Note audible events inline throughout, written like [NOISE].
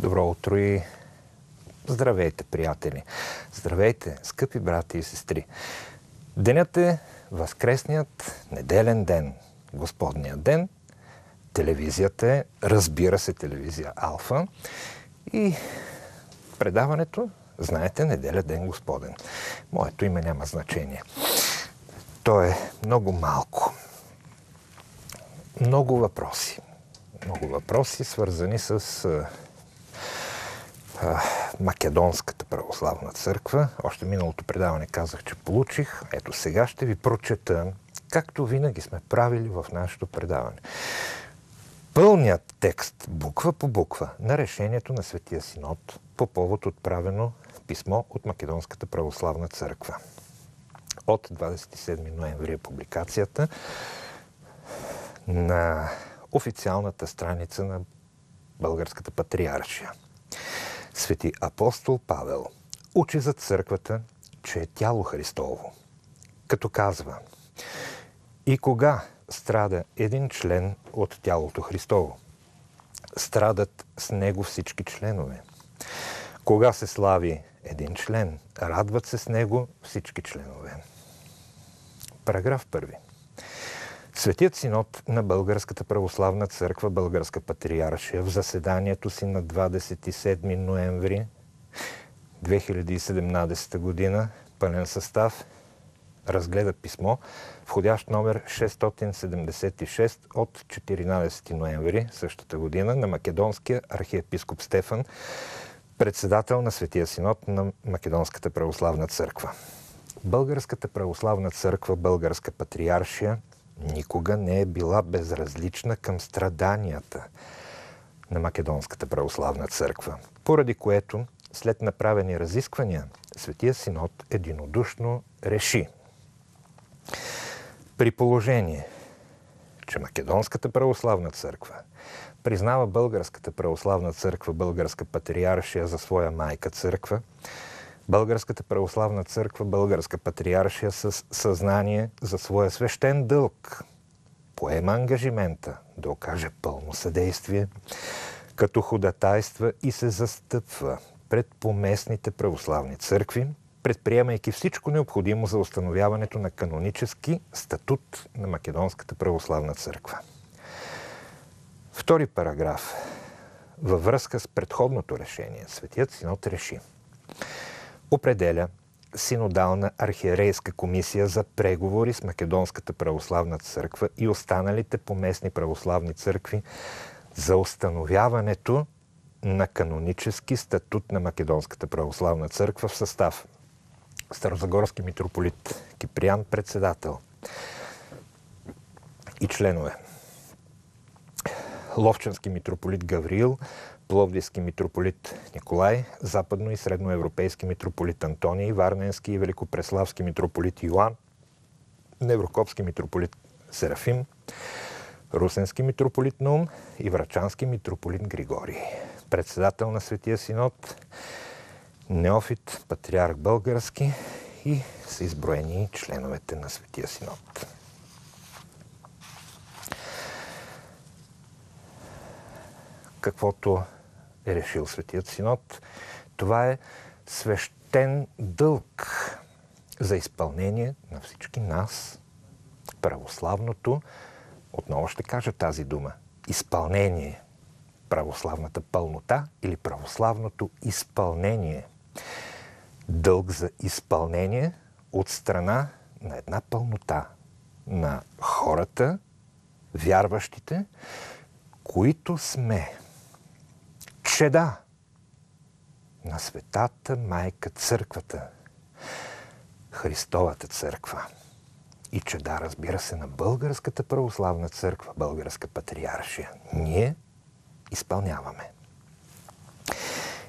Добро утро и здравейте, приятели! Здравейте, скъпи брати и сестри! Денят е възкресният неделен ден, Господният ден. Телевизията е, разбира се, телевизия Алфа. И предаването, знаете, неделя ден Господен. Моето име няма значение. То е много малко. Много въпроси. Много въпроси, свързани с Македонската православна църква. Още миналото предаване казах, че получих. Ето сега ще ви прочета, както винаги сме правили в нашето предаване. Пълният текст, буква по буква, на решението на Светия Синод по повод отправено писмо от Македонската православна църква. От 27 ноември е публикацията на официалната страница на Българската патриаршия – Свети апостол Павел учи за църквата, че е тяло Христово, като казва И кога страда един член от тялото Христово? Страдат с него всички членове. Кога се слави един член, радват се с него всички членове. Параграф първи. Светият синод на Българската православна църква, Българска патриаршия, в заседанието си на 27 ноември 2017 година, пълен състав, разгледа писмо, входящ номер 676 от 14 ноември същата година на македонския архиепископ Стефан, председател на Светия синод на Македонската православна църква. Българската православна църква, Българска патриаршия – никога не е била безразлична към страданията на Македонската православна църква, поради което след направени разисквания Светия Синод единодушно реши при положение, че Македонската православна църква признава Българската православна църква, Българска патриаршия за своя майка църква, Българската православна църква, Българска патриаршия с съзнание за своя свещен дълг поема ангажимента да окаже пълно съдействие, като ходатайства и се застъпва пред поместните православни църкви, предприемайки всичко необходимо за установяването на канонически статут на Македонската православна църква. Втори параграф. Във връзка с предходното решение, Светият Синод реши – определя Синодална архиерейска комисия за преговори с Македонската православна църква и останалите поместни православни църкви за установяването на канонически статут на Македонската православна църква в състав. Старозагорски митрополит Киприан председател. И членове Ловчански митрополит Гавриил, Пловдивски митрополит Николай, западно и средноевропейски митрополит Антоний, Варненски и Великопреславски митрополит Йоан, Неврокопски митрополит Серафим, Русенски митрополит Нум и Врачански митрополит Григорий. Председател на Светия Синод, Неофит, патриарх български и са изброени членовете на Светия Синод. Каквото е решил Светият Синод. Това е свещен дълг за изпълнение на всички нас, православното, отново ще кажа тази дума, изпълнение, православната пълнота или православното изпълнение. Дълг за изпълнение от страна на една пълнота на хората, вярващите, които сме чеда на светата майка църквата, Христовата църква. И чеда, разбира се, на Българската православна църква, Българска патриаршия. Ние изпълняваме.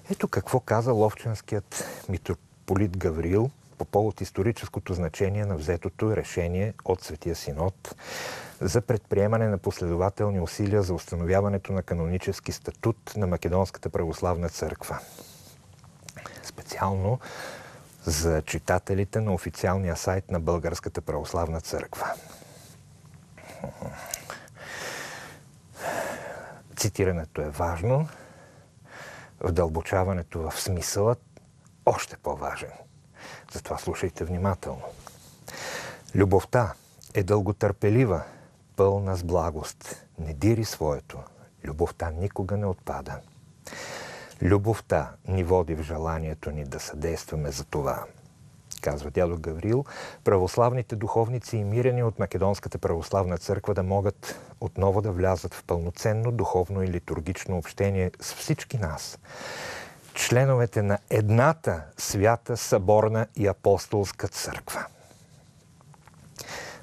Ето какво каза Ловченският митрополит Гаврил по повод историческото значение на взетото решение от Светия Синод за предприемане на последователни усилия за установяването на канонически статут на Македонската православна църква. Специално за читателите на официалния сайт на Българската православна църква. Цитирането е важно, вдълбочаването в смисълът още по-важен. Затова слушайте внимателно. Любовта е дълготърпелива, пълна с благост. Не дири своето. Любовта никога не отпада. Любовта ни води в желанието ни да съдействаме за това. Казва дядо Гаврил, православните духовници и мирени от Македонската православна църква да могат отново да влязат в пълноценно духовно и литургично общение с всички нас. Членовете на едната свята, съборна и апостолска църква.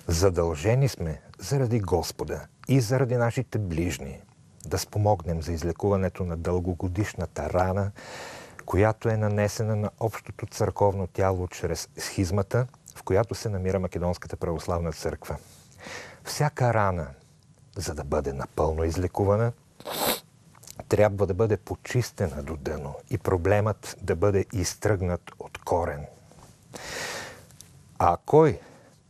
Задължени сме заради Господа и заради нашите ближни – да спомогнем за излекуването на дългогодишната рана, която е нанесена на общото църковно тяло чрез схизмата, в която се намира Македонската православна църква. Всяка рана, за да бъде напълно излекувана, трябва да бъде почистена до дъно и проблемът да бъде изтръгнат от корен. А кой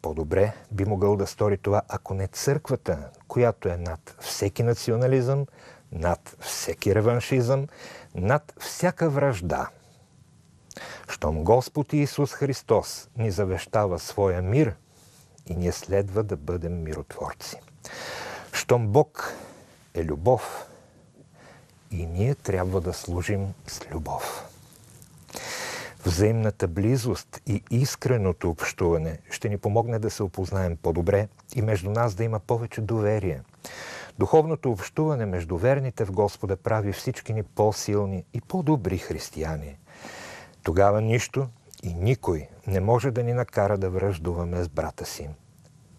по-добре би могъл да стори това, ако не църквата, която е над всеки национализъм, над всеки реваншизъм, над всяка вражда. Щом Господ Исус Христос ни завещава своя мир и ние следва да бъдем миротворци. Щом Бог е любов и ние трябва да служим с любов. Взаимната близост и искреното общуване ще ни помогне да се опознаем по-добре и между нас да има повече доверие. Духовното общуване между верните в Господа прави всички ни по-силни и по-добри християни. Тогава нищо и никой не може да ни накара да връждуваме с брата си.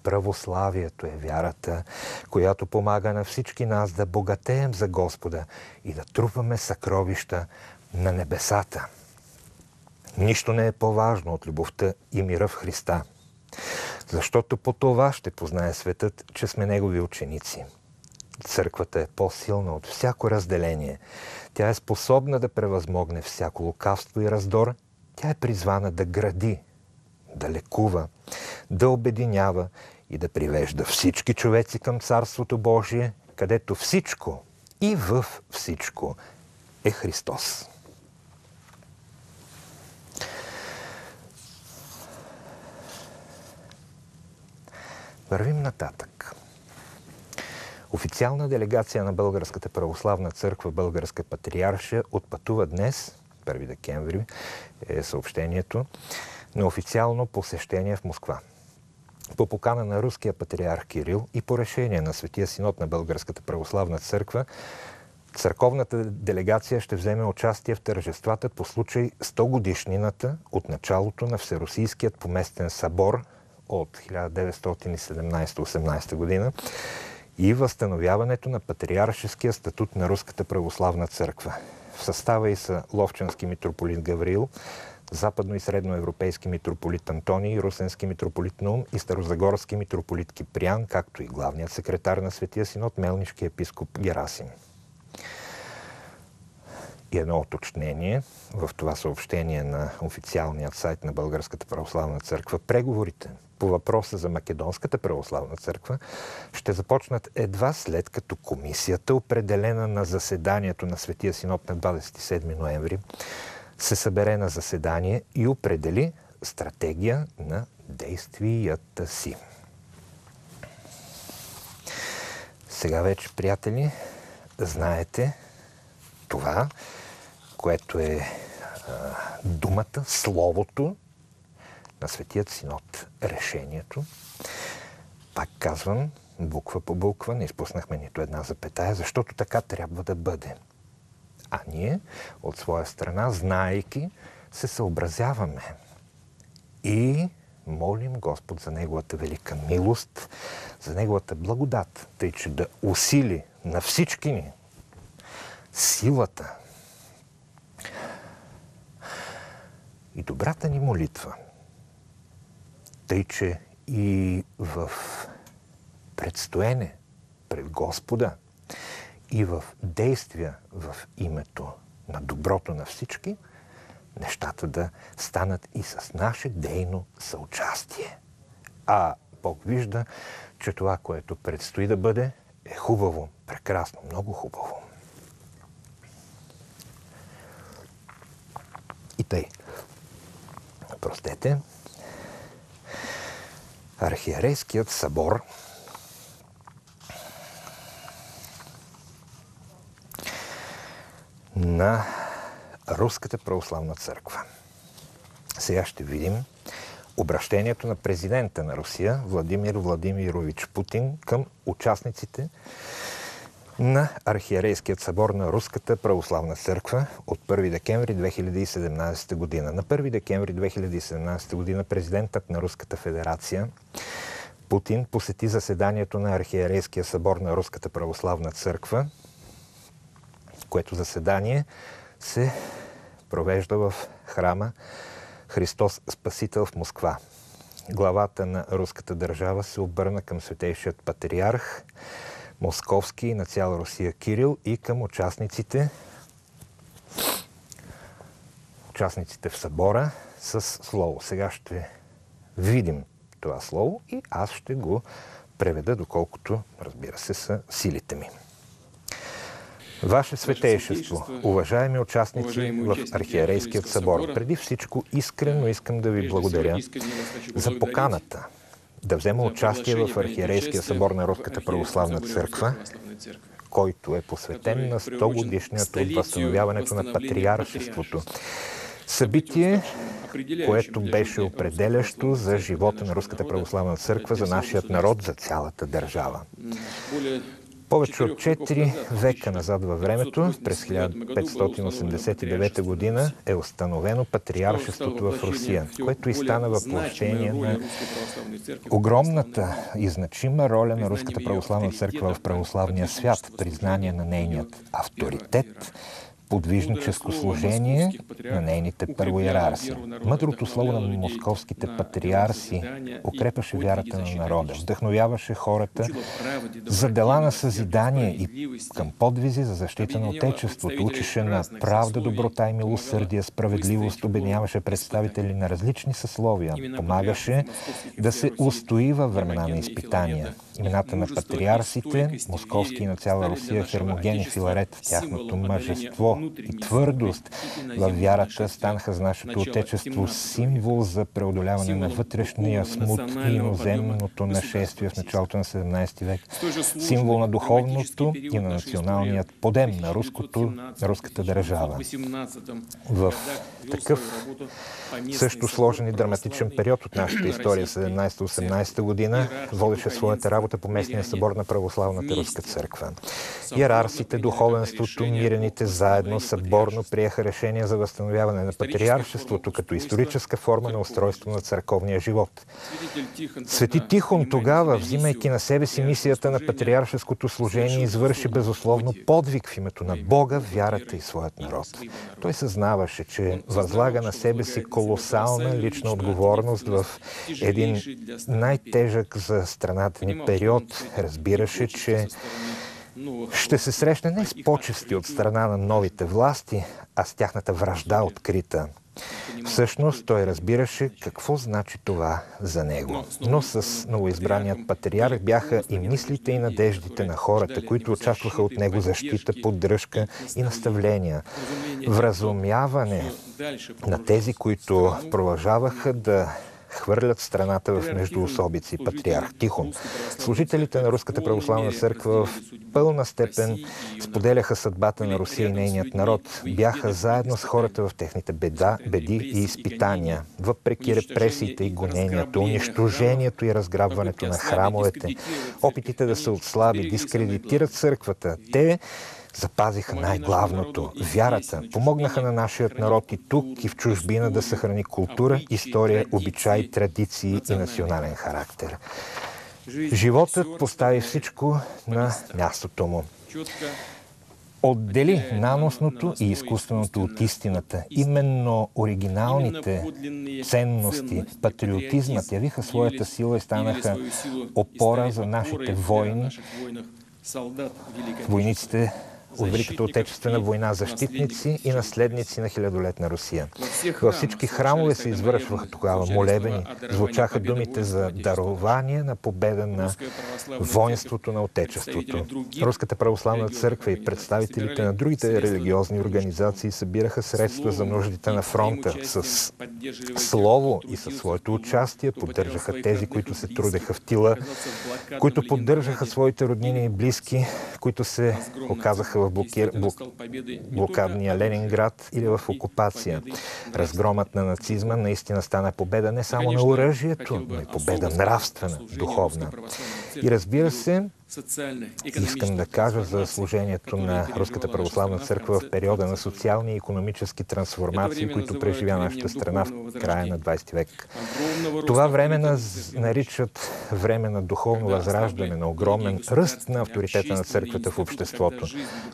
Православието е вярата, която помага на всички нас да богатеем за Господа и да трупаме съкровища на небесата. Нищо не е по-важно от любовта и мира в Христа. Защото по това ще познае светът, че сме Негови ученици. Църквата е по-силна от всяко разделение. Тя е способна да превъзмогне всяко лукавство и раздор. Тя е призвана да гради, да лекува, да обединява и да привежда всички човеци към Царството Божие, където всичко и в всичко е Христос. Вървим нататък. Официална делегация на Българската православна църква Българска патриаршия отпътува днес, 1 декември е съобщението, на официално посещение в Москва. По покана на руския патриарх Кирил и по решение на Светия синод на Българската православна църква, църковната делегация ще вземе участие в тържествата по случай 100 годишнината от началото на Всерусийският поместен събор от 1917-18 година и възстановяването на патриаршеския статут на Руската православна църква. В състава и са Ловчански митрополит Гаврил, западно- и средноевропейски митрополит Антоний, русенски митрополит Нум и старозагорски митрополит Киприян, както и главният секретар на Светия Синод, Мелнишки епископ Герасим. И едно уточнение в това съобщение на официалният сайт на Българската православна църква. Преговорите по въпроса за Македонската православна църква ще започнат едва след като комисията, определена на заседанието на Светия Синод на 27 ноември, се събере на заседание и определи стратегия на действията си. Сега вече, приятели, знаете това, което е а, думата, словото на Светият Синод. Решението, пак казвам, буква по буква, не изпуснахме нито една запетая, защото така трябва да бъде. А ние, от своя страна, знаейки, се съобразяваме и молим Господ за Неговата велика милост, за Неговата благодат, тъй че да усили на всички ни силата и добрата ни молитва. Тъй, че и в предстоене пред Господа и в действия в името на доброто на всички, нещата да станат и с наше дейно съучастие. А Бог вижда, че това, което предстои да бъде, е хубаво, прекрасно, много хубаво. И тъй. Простете. Архиерейският събор на Руската православна църква. Сега ще видим обращението на президента на Русия Владимир Владимирович Путин към участниците на Архиерейският събор на Руската православна църква от 1 декември 2017 година. На 1 декември 2017 година президентът на Руската федерация Путин посети заседанието на Архиерейския събор на Руската православна църква, което заседание се провежда в храма Христос Спасител в Москва. Главата на руската държава се обърна към светейшият патриарх Московски на цяла Русия Кирил и към участниците участниците в събора с слово. Сега ще видим това слово и аз ще го преведа, доколкото, разбира се, са силите ми. Ваше светейшество, уважаеми участници в Архиерейският събор, преди всичко искрено искам да ви благодаря за поканата да взема участие в Архиерейския събор на Руската православна църква, който е посветен на 100 годишният от възстановяването на патриаршеството. Събитие, което беше определящо за живота на Руската православна църква, за нашият народ, за цялата държава. Повече от 4 века назад във времето, през 1589 година, е установено патриаршеството в Русия, което и стана въплощение на огромната и значима роля на Руската православна църква в православния свят, признание на нейният авторитет, подвижническо служение на нейните първоиерарси. Мъдрото слово на московските патриарси укрепаше вярата на народа, вдъхновяваше хората за дела на съзидание и към подвизи за защита на Отечеството, учеше на правда, доброта и милосърдие, справедливост, обединяваше представители на различни съсловия, помагаше да се устои във времена на изпитания. Имената на патриарсите, московски и на цяла Русия, Хермоген и Филарет, тяхното мъжество и твърдост в вярата станаха за нашето Отечество символ за преодоляване на вътрешния смут и иноземното нашествие в началото на 17 век. Символ на духовното и на националният подем на, руското, на руската държава. В такъв също сложен и драматичен период от нашата [CLEARS THROAT] история, 17-18 година, водеше своята работа по местния събор на Православната руска църква. Иерарсите, духовенството, мирените заедно съборно приеха решение за възстановяване на патриаршеството като историческа форма на устройство на църковния живот. Свети Тихон тогава, взимайки на себе си мисията на патриаршеското служение, извърши безусловно подвиг в името на Бога, вярата и своят народ. Той съзнаваше, че възлага на себе си колосална лична отговорност в един най-тежък за страната ни период. Разбираше, че ще се срещне не с почести от страна на новите власти, а с тяхната вражда открита. Всъщност той разбираше какво значи това за него. Но с новоизбраният патриарх бяха и мислите и надеждите на хората, които очакваха от него защита, поддръжка и наставления. Вразумяване на тези, които продължаваха да хвърлят страната в междуособици. Патриарх Тихон. Служителите на Руската православна църква в пълна степен споделяха съдбата на Русия и нейният народ. Бяха заедно с хората в техните беда, беди и изпитания. Въпреки репресиите и гоненията, унищожението и разграбването на храмовете, опитите да се отслаби, дискредитират църквата, те запазиха най-главното – вярата. Помогнаха на нашият народ и тук, и в чужбина да съхрани култура, история, обичай, традиции и национален характер. Животът постави всичко на мястото му. Отдели наносното и изкуственото от истината. Именно оригиналните ценности, патриотизмът явиха своята сила и станаха опора за нашите войни, войниците от Великата отечествена война, защитници и наследници на хилядолетна Русия. Във всички храмове се извършваха тогава молебени, звучаха думите за дарование на победа на воинството на Отечеството. Руската православна църква и представителите на другите религиозни организации събираха средства за нуждите на фронта. с слово и със своето участие, поддържаха тези, които се трудеха в тила, които поддържаха своите роднини и близки, които се оказаха в блокир... блок... блокадния Ленинград или в окупация. Разгромът на нацизма наистина стана победа не само на оръжието, но и победа нравствена, духовна. И разбира се, Искам да кажа за служението на Руската православна църква в периода на социални и економически трансформации, които преживя нашата страна в края на 20 век. Това време наричат време на духовно възраждане, на огромен ръст на авторитета на църквата в обществото,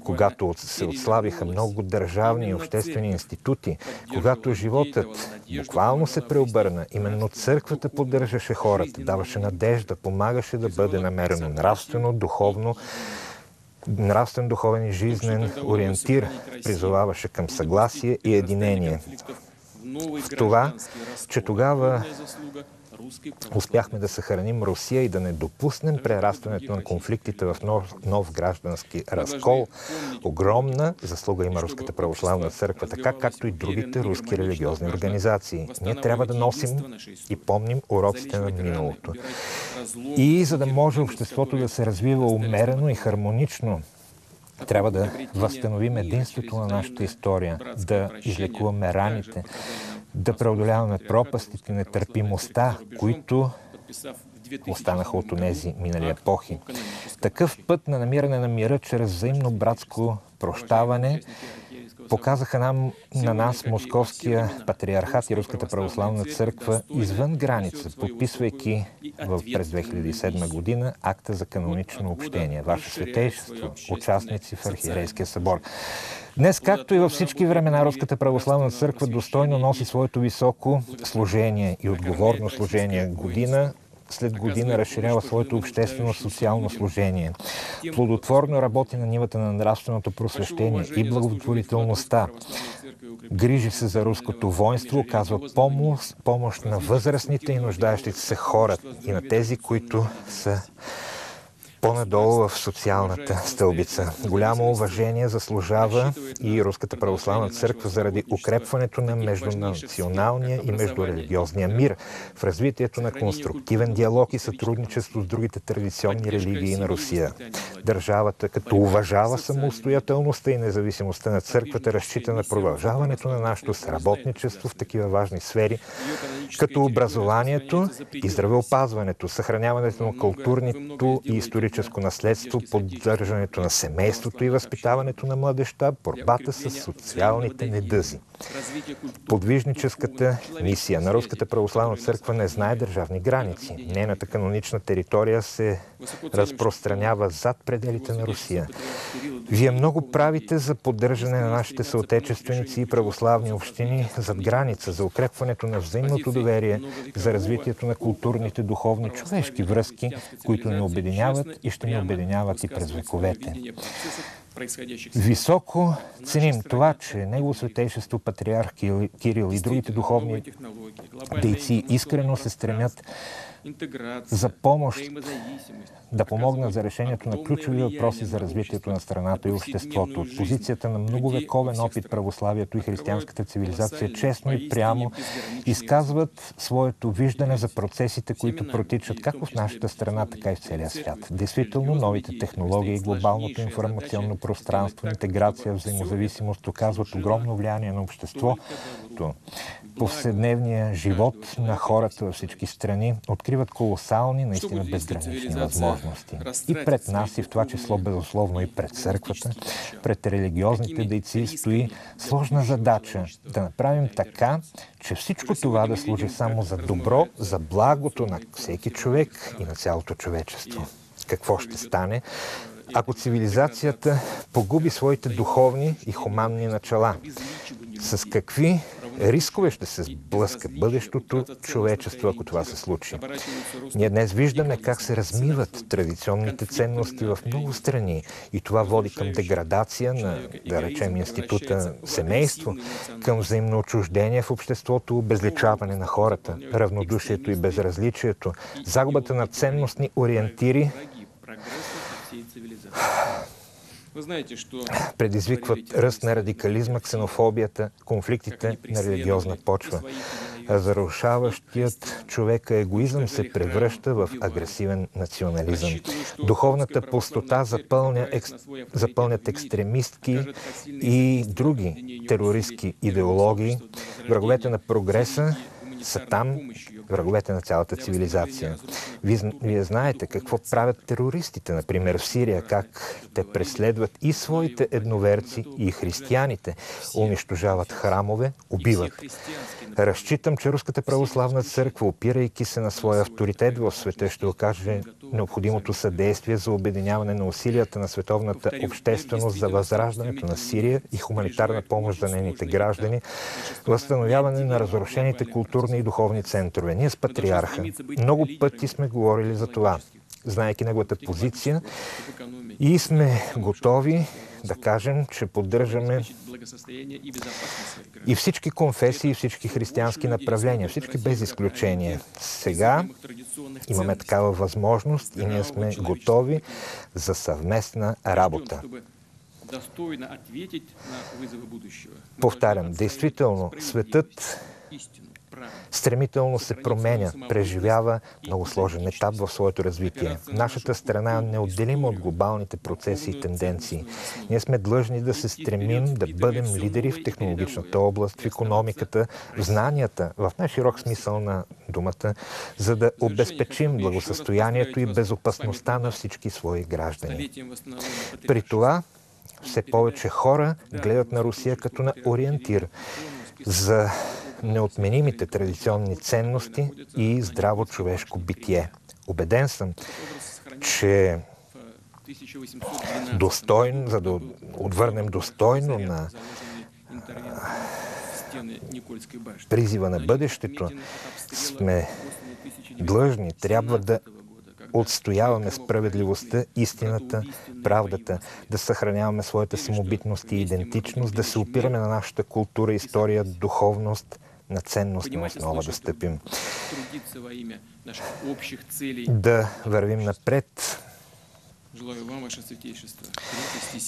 когато се отслабиха много държавни и обществени институти, когато животът буквално се преобърна, именно църквата поддържаше хората, даваше надежда, помагаше да бъде намерено нравствено нравствено, духовно, нравствен, духовен и жизнен ориентир призоваваше към съгласие и единение. В това, че тогава успяхме да съхраним Русия и да не допуснем прерастването на конфликтите в нов, нов граждански разкол. Огромна заслуга има Руската православна църква, така както и другите руски религиозни организации. Ние трябва да носим и помним уроците на миналото. И за да може обществото да се развива умерено и хармонично, трябва да възстановим единството на нашата история, да излекуваме раните, да преодоляваме пропастите, нетърпимостта, които останаха от онези минали епохи. Такъв път на намиране на мира чрез взаимно братско прощаване показаха нам, на нас Московския патриархат и Руската православна църква извън граница, подписвайки в, през 2007 година акта за канонично общение. Ваше святейшество, участници в Архиерейския събор. Днес, както и във всички времена, Руската православна църква достойно носи своето високо служение и отговорно служение. Година след година разширява своето обществено социално служение. Плодотворно работи на нивата на нравственото просвещение и благотворителността. Грижи се за руското воинство, оказва помощ, помощ на възрастните и нуждаещите се хора и на тези, които са по-надолу в социалната стълбица. Голямо уважение заслужава и Руската православна църква заради укрепването на междунационалния и междурелигиозния мир в развитието на конструктивен диалог и сътрудничество с другите традиционни религии на Русия. Държавата, като уважава самостоятелността и независимостта на църквата, разчита на продължаването на нашето сработничество в такива важни сфери, като образованието и здравеопазването, съхраняването на културното и историческото историческо наследство, поддържането на семейството и възпитаването на младеща, борбата с социалните недъзи. Подвижническата мисия на Руската православна църква не знае държавни граници. Нейната канонична територия се разпространява зад пределите на Русия. Вие много правите за поддържане на нашите съотечественици и православни общини зад граница, за укрепването на взаимното доверие, за развитието на културните, духовни, човешки връзки, които ни обединяват и ще ни обединяват и през вековете. Високо ценим това, че Негово Святейшество Патриарх Кирил и другите духовни дейци искрено се стремят за помощ да помогнат за решението на ключови въпроси за развитието на страната и обществото. От позицията на многовековен опит православието и християнската цивилизация честно и прямо изказват своето виждане за процесите, които протичат както в нашата страна, така и в целия свят. Действително, новите технологии, глобалното информационно пространство, интеграция, взаимозависимост оказват огромно влияние на обществото. Повседневния живот на хората във всички страни откриват колосални, наистина безгранични възможности. И пред нас, и в това число безусловно и пред църквата, пред религиозните дейци стои сложна задача да направим така, че всичко това да служи само за добро, за благото на всеки човек и на цялото човечество. Какво ще стане, ако цивилизацията погуби своите духовни и хуманни начала? С какви рискове ще се сблъска бъдещото човечество, ако това се случи. Ние днес виждаме как се размиват традиционните ценности в много страни и това води към деградация на, да речем, института семейство, към взаимно отчуждение в обществото, обезличаване на хората, равнодушието и безразличието, загубата на ценностни ориентири, предизвикват ръст на радикализма, ксенофобията, конфликтите на религиозна почва. Разрушаващият човека егоизъм се превръща в агресивен национализъм. Духовната пустота запълня, екс... запълнят екстремистки и други терористски идеологии. Враговете на прогреса са там враговете на цялата цивилизация. Вие, вие знаете какво правят терористите, например в Сирия, как те преследват и своите едноверци, и християните, унищожават храмове, убиват. Разчитам, че Руската православна църква, опирайки се на своя авторитет в света, ще окаже необходимото съдействие за обединяване на усилията на световната общественост за възраждането на Сирия и хуманитарна помощ за нейните граждани, възстановяване на разрушените културни и духовни центрове. Ние с патриарха. много пъти сме говорили за това, знаеки неговата позиция и сме готови да кажем, че поддържаме и всички конфесии, всички християнски направления, всички без изключение. Сега имаме такава възможност и ние сме готови за съвместна работа. Повтарям, действително, светът стремително се променя, преживява много сложен етап в своето развитие. Нашата страна е неотделима от глобалните процеси и тенденции. Ние сме длъжни да се стремим да бъдем лидери в технологичната област, в економиката, в знанията, в най-широк смисъл на думата, за да обезпечим благосъстоянието и безопасността на всички свои граждани. При това все повече хора гледат на Русия като на ориентир за неотменимите традиционни ценности и здраво човешко битие. Обеден съм, че достойно, за да отвърнем достойно на призива на бъдещето, сме длъжни, трябва да отстояваме справедливостта, истината, правдата, да съхраняваме своята самобитност и идентичност, да се опираме на нашата култура, история, духовност, на ценностна основа да стъпим. Да вървим напред.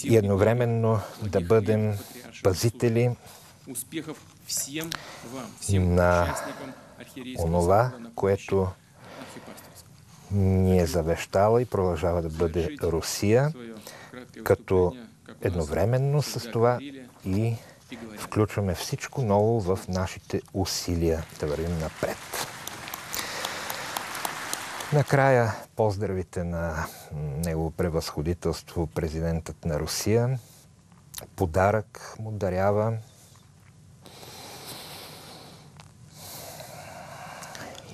И едновременно да бъдем пазители на онова, което ни е завещала и продължава да бъде Русия, като едновременно с това и включваме всичко ново в нашите усилия да вървим напред. Накрая поздравите на Негово превъзходителство, президентът на Русия. Подарък му дарява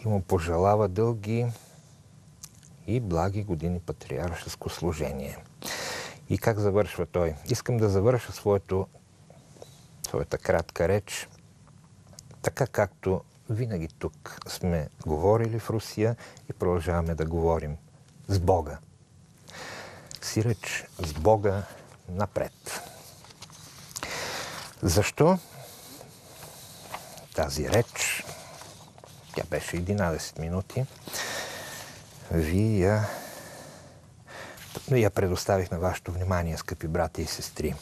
и му пожелава дълги и благи години патриаршеско служение. И как завършва той? Искам да завърша своето своята кратка реч, така както винаги тук сме говорили в Русия и продължаваме да говорим с Бога. Си реч с Бога напред. Защо тази реч, тя беше 11 минути, ви я, я предоставих на вашето внимание, скъпи брати и сестри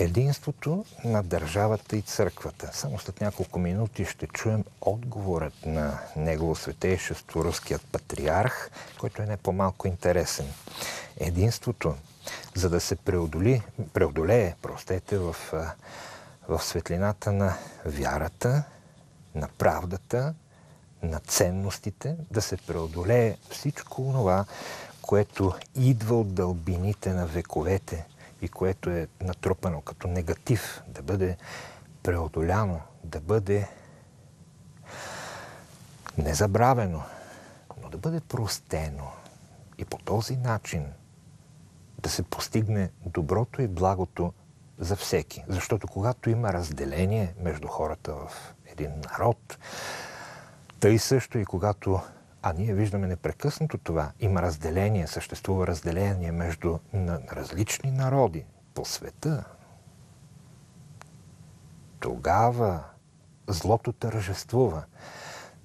единството на държавата и църквата. Само след няколко минути ще чуем отговорът на Негово светейшество, руският патриарх, който е не по-малко интересен. Единството, за да се преодоли, преодолее, простете, в, в светлината на вярата, на правдата, на ценностите, да се преодолее всичко това, което идва от дълбините на вековете – и което е натрупано като негатив, да бъде преодоляно, да бъде незабравено, но да бъде простено и по този начин да се постигне доброто и благото за всеки. Защото когато има разделение между хората в един народ, тъй също и когато а ние виждаме непрекъснато това. Има разделение, съществува разделение между различни народи по света. Тогава злото тържествува.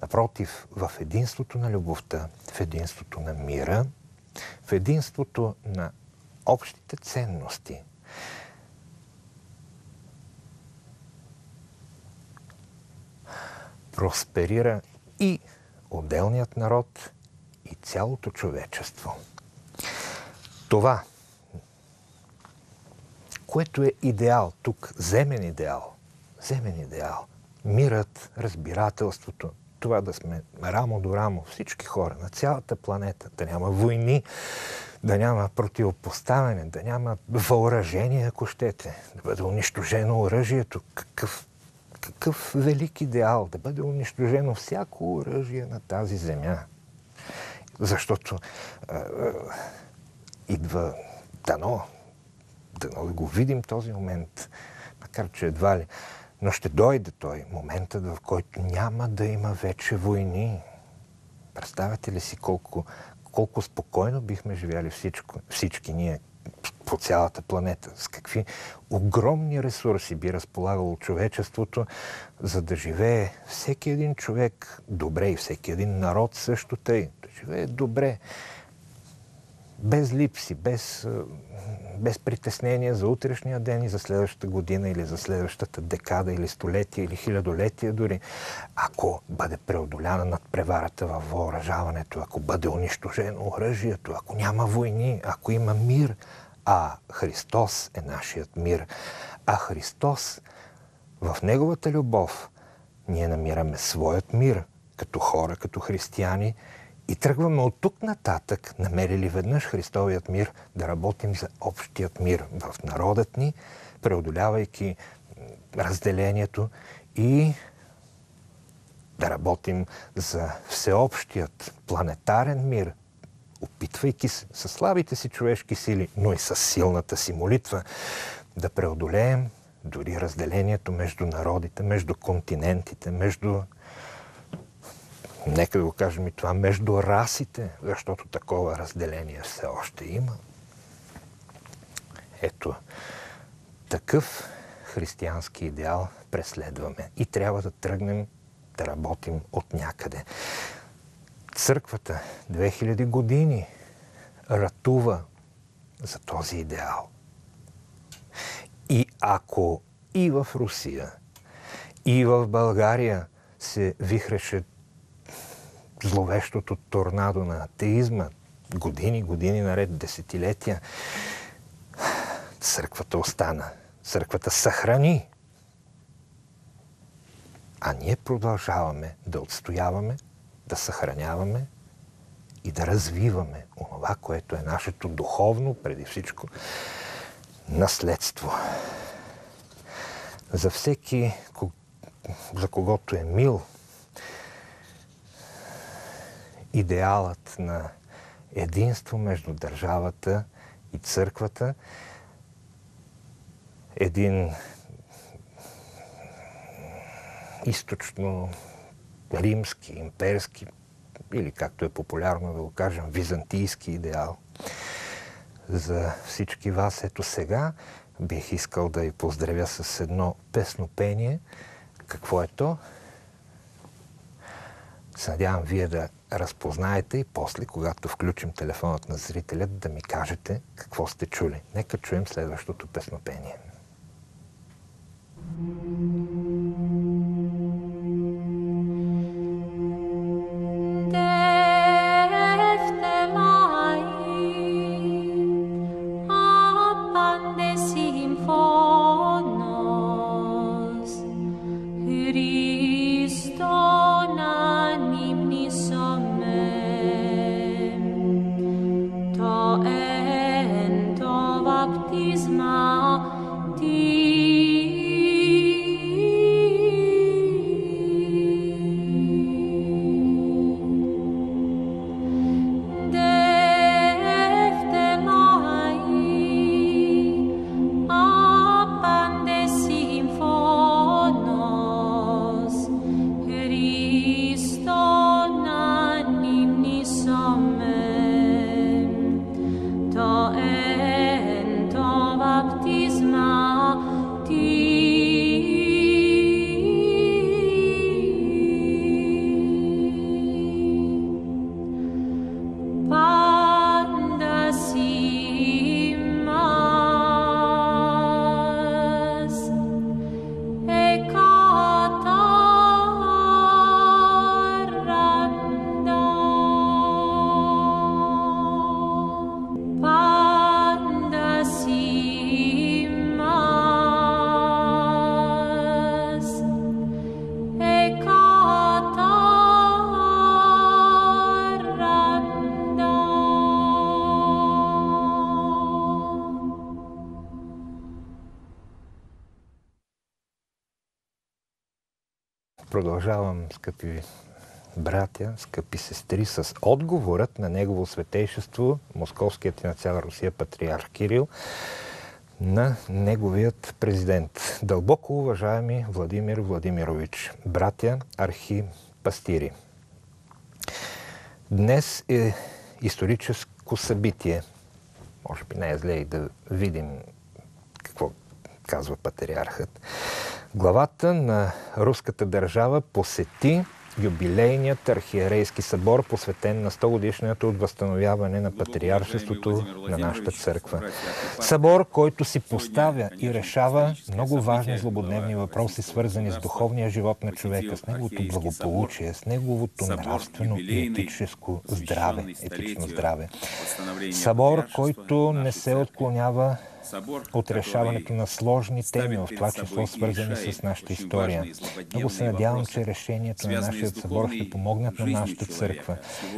Напротив, в единството на любовта, в единството на мира, в единството на общите ценности, просперира и отделният народ и цялото човечество. Това, което е идеал тук, земен идеал, земен идеал, мирът, разбирателството, това да сме рамо до рамо, всички хора на цялата планета, да няма войни, да няма противопоставяне, да няма въоръжение, ако щете, да бъде унищожено оръжието. Какъв какъв велик идеал да бъде унищожено всяко оръжие на тази земя. Защото а, а, идва дано, дано да го видим този момент, макар че едва ли, но ще дойде той, моментът в който няма да има вече войни. Представяте ли си колко, колко спокойно бихме живяли всичко, всички ние, по цялата планета. С какви огромни ресурси би разполагало човечеството, за да живее всеки един човек добре и всеки един народ също тъй. Да живее добре, без липси, без, без притеснение за утрешния ден и за следващата година или за следващата декада или столетие или хилядолетие дори. Ако бъде преодоляна над преварата във въоръжаването, ако бъде унищожено оръжието, ако няма войни, ако има мир, а Христос е нашият мир. А Христос, в Неговата любов, ние намираме своят мир, като хора, като християни, и тръгваме от тук нататък, намерили веднъж Христовият мир, да работим за общият мир в народът ни, преодолявайки разделението и да работим за всеобщият планетарен мир, опитвайки се с слабите си човешки сили, но и с силната си молитва, да преодолеем дори разделението между народите, между континентите, между нека да го кажем и това, между расите, защото такова разделение все още има. Ето, такъв християнски идеал преследваме и трябва да тръгнем да работим от някъде. Църквата 2000 години ратува за този идеал. И ако и в Русия, и в България се вихреше зловещото торнадо на атеизма, години, години наред, десетилетия, църквата остана. Църквата съхрани. А ние продължаваме да отстояваме да съхраняваме и да развиваме онова, което е нашето духовно, преди всичко, наследство. За всеки, за когото е мил, идеалът на единство между държавата и църквата, един източно римски, имперски или както е популярно да го кажем, византийски идеал. За всички вас ето сега бих искал да ви поздравя с едно песнопение. Какво е то? Се надявам вие да разпознаете и после, когато включим телефонът на зрителя, да ми кажете какво сте чули. Нека чуем следващото песнопение. Скъпи братя, скъпи сестри, с отговорът на Негово Светейшество, Московският и на цяла Русия патриарх Кирил, на неговият президент. Дълбоко уважаеми Владимир Владимирович, братя архипастири. Днес е историческо събитие. Може би не е зле и да видим какво казва патриархът. Главата на руската държава посети юбилейният архиерейски събор, посветен на 100 годишният от възстановяване на патриаршеството на нашата църква. Събор, който си поставя и решава много важни злободневни въпроси, свързани с духовния живот на човека, с неговото благополучие, с неговото нравствено и етическо здраве, етично здраве. Събор, който не се отклонява от решаването на сложни теми, в това число свързани с нашата история. Много се надявам, че решението на нашия събор ще помогнат на нашата църква,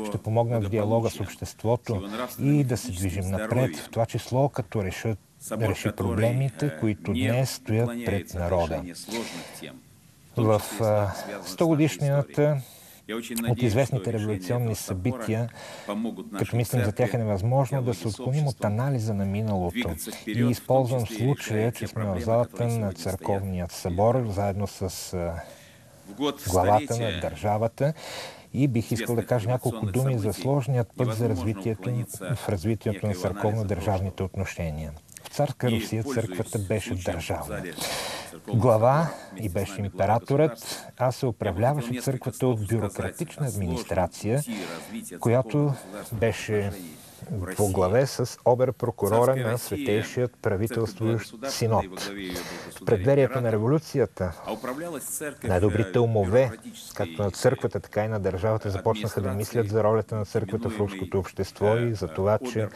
ще помогнат в диалога с обществото и да се движим напред, в това число като решат реши проблемите, които днес стоят пред народа. В 100 годишнината от известните революционни събития, като мислим за тях е невъзможно да се отклоним от анализа на миналото. И използвам случая, че сме в залата на Църковният събор, заедно с главата на държавата, и бих искал да кажа няколко думи за сложният път за развитието, в развитието на църковно-държавните отношения. Царска Русия църквата беше държавна. глава и беше императорът, а се управляваше църквата от бюрократична администрация, която беше по главе с обер-прокурора на Светейшият правителствующ синод. В предверието на революцията най-добрите умове, както на църквата, така и на държавата, започнаха да мислят за ролята на църквата в руското общество и за това, че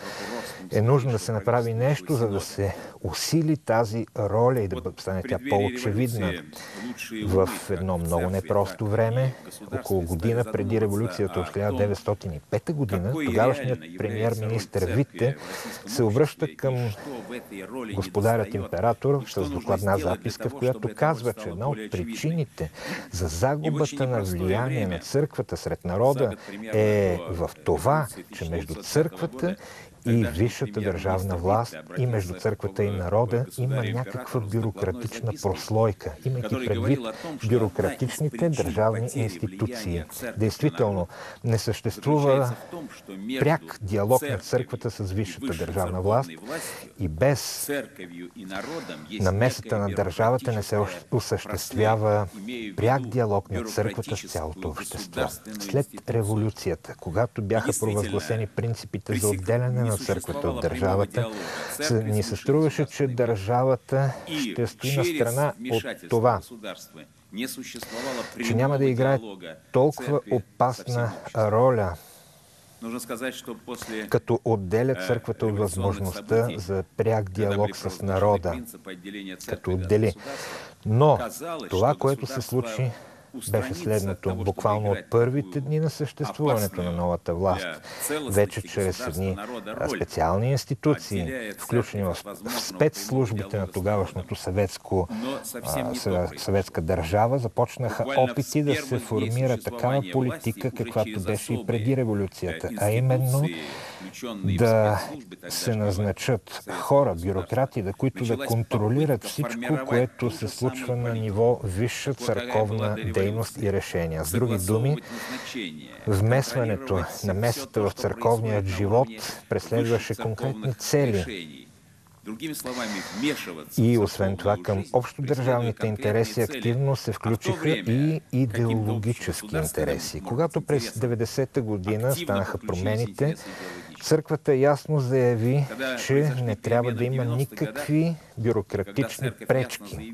е нужно да се направи нещо, за да се усили тази роля и да стане тя по-очевидна в едно много непросто време. Около година преди революцията от 1905 година, тогавашният премьер-министр Витте се обръща към господарят император с докладна записка, в която казва, че една от причините за загубата на влияние на църквата сред народа е в това, че между църквата и висшата държавна власт и между църквата и народа има някаква бюрократична прослойка, имайки предвид бюрократичните държавни институции. Действително, не съществува пряк диалог на църквата с висшата държавна власт и без намесата на държавата не се осъществява пряк диалог на църквата с цялото общество. След революцията, когато бяха провъзгласени принципите за отделяне на църквата от държавата, ни се струваше, че държавата ще стои на страна от това, че няма да играе толкова опасна роля. Като отделя църквата от възможността за пряк диалог с народа, като отдели. Но това, което се случи беше следното. Буквално от първите дни на съществуването на новата власт, вече чрез едни специални институции, включени в спецслужбите на тогавашното съветско, съветска държава, започнаха опити да се формира такава политика, каквато беше и преди революцията, а именно да се назначат хора, бюрократи, да, които да контролират всичко, което се случва на ниво висша църковна дейност и решения. С други думи, вмесването на местата в църковният живот преследваше конкретни цели. И освен това, към общо държавните интереси активно се включиха и идеологически интереси. Когато през 90-та година станаха промените, Църквата ясно заяви, че не трябва да има никакви бюрократични пречки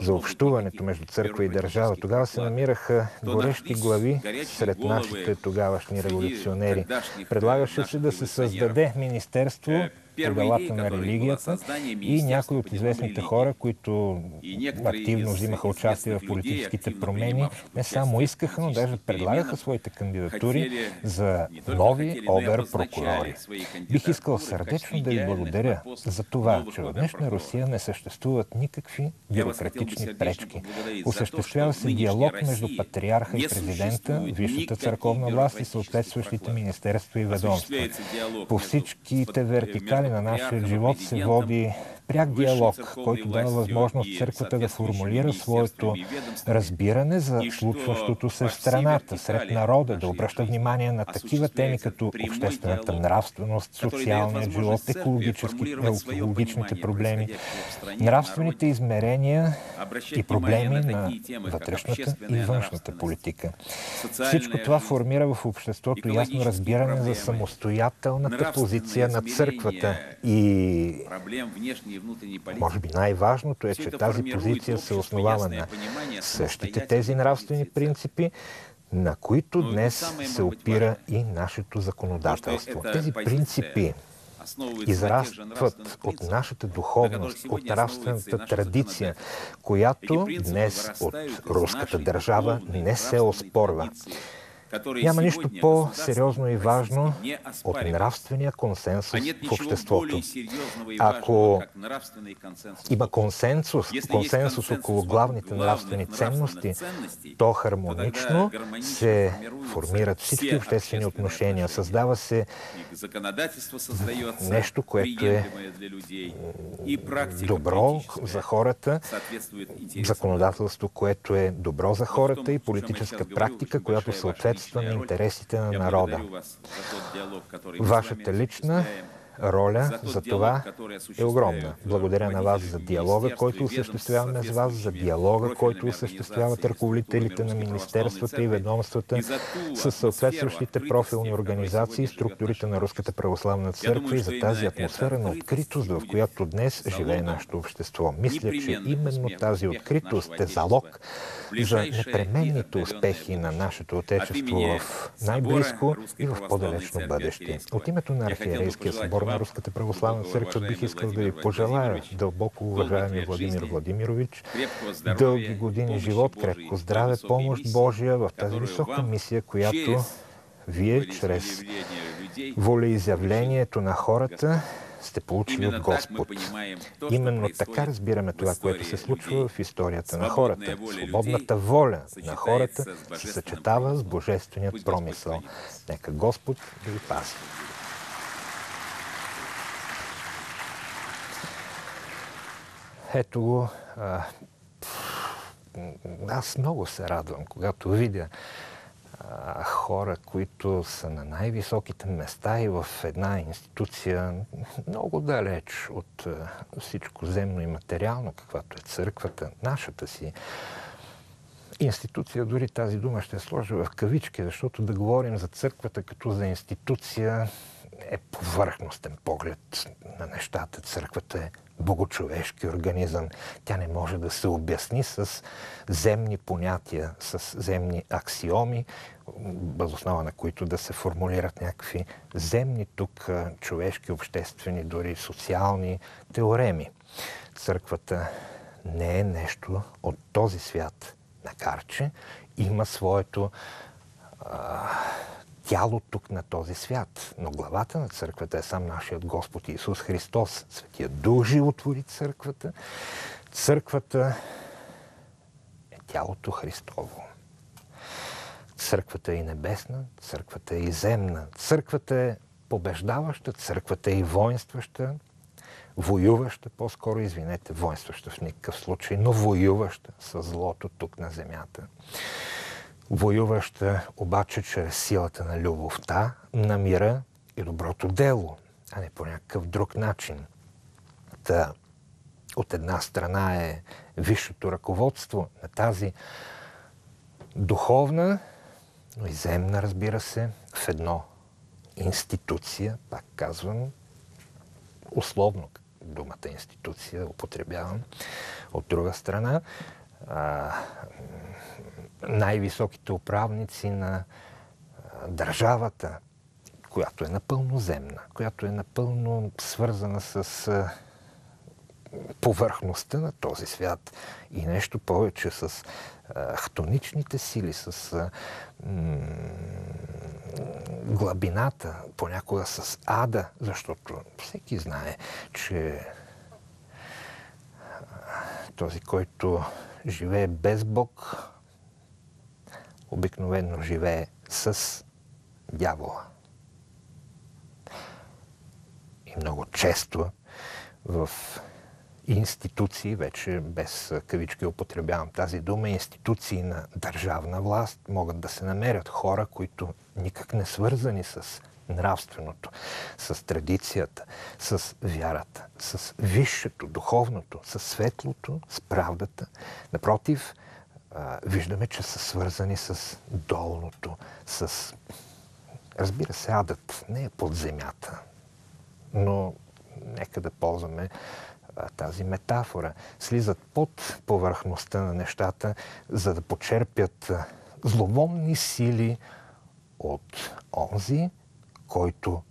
за общуването между църква и държава. Тогава се намираха горещи глави сред нашите тогавашни революционери. Предлагаше се да се създаде министерство по делата на религията и някои от известните хора, които активно взимаха участие в политическите промени, не само искаха, но даже предлагаха своите кандидатури за нови обер-прокурори. Бих искал сърдечно да ви благодаря за това, че в днешна Русия не съществуват никакви бюрократични пречки. Осъществява се диалог между патриарха и президента, висшата църковна власт и съответстващите министерства и ведомства. По всичките вертикали на нашия живот се води пряк диалог, който дава възможност църквата да формулира своето разбиране за случващото се в страната, сред народа, да обръща внимание на такива теми като обществената нравственост, социалният живот, екологичните проблеми, нравствените измерения и проблеми на вътрешната и външната политика. Всичко това формира в обществото ясно разбиране за самостоятелната позиция на църквата и може би най-важното е, че тази позиция се основава на същите тези нравствени принципи, на които днес се опира и нашето законодателство. Тези принципи израстват от нашата духовност, от нравствената традиция, която днес от руската държава не се оспорва. Няма нищо по-сериозно и важно от нравствения консенсус в обществото. Ако има консенсус, консенсус около главните нравствени ценности, то хармонично се формират всички обществени отношения. Създава се нещо, което е добро за хората, законодателство, което е добро за хората и политическа практика, която съответства на интересите на народа. Вашата лична роля за това е огромна. Благодаря на вас за диалога, който осъществяваме с вас, за диалога, който осъществяват ръководителите на министерствата и ведомствата с съответстващите профилни организации, структурите на Руската православна църква и за тази атмосфера на откритост, в която днес живее нашето общество. Мисля, че именно тази откритост е залог за непременните успехи на нашето Отечество в най-близко и в по-далечно бъдеще. От името на Архиерейския събор на Руската православна църква. бих искал да ви пожелая дълбоко уважаеми Владимир Владимирович, дълги години живот, крепко здраве, помощ Божия в тази висока мисия, която вие чрез волеизявлението на хората сте получили от Господ. Именно така разбираме това, което се случва в историята на хората. Свободната воля на хората се съчетава с божественият промисъл. Нека Господ да ви пази. Ето го. Аз много се радвам, когато видя хора, които са на най-високите места и в една институция много далеч от всичко земно и материално, каквато е църквата, нашата си институция, дори тази дума ще сложа в кавички, защото да говорим за църквата като за институция е повърхностен поглед на нещата. Църквата е богочовешки организъм. Тя не може да се обясни с земни понятия, с земни аксиоми, възоснова на които да се формулират някакви земни тук човешки, обществени, дори социални теореми. Църквата не е нещо от този свят, макар че има своето тяло тук на този свят. Но главата на църквата е сам нашият Господ Исус Христос. Светия Дух животвори църквата. Църквата е тялото Христово. Църквата е и небесна, църквата е и земна. Църквата е побеждаваща, църквата е и воинстваща, воюваща, по-скоро, извинете, воинстваща в никакъв случай, но воюваща с злото тук на земята воюваща обаче чрез силата на любовта, на мира и доброто дело, а не по някакъв друг начин. Та, от една страна е висшето ръководство на тази духовна, но и земна, разбира се, в едно институция, пак казвам, условно думата институция употребявам. От друга страна, а, най-високите управници на държавата, която е напълно земна, която е напълно свързана с повърхността на този свят и нещо повече с хтоничните сили, с глабината, понякога с ада, защото всеки знае, че този, който живее без Бог, обикновено живее с дявола. И много често в институции, вече без кавички употребявам тази дума, институции на държавна власт могат да се намерят хора, които никак не свързани с нравственото, с традицията, с вярата, с висшето, духовното, с светлото, с правдата. Напротив, виждаме, че са свързани с долното, с... Разбира се, адът не е под земята, но нека да ползваме тази метафора. Слизат под повърхността на нещата, за да почерпят зловонни сили от онзи, който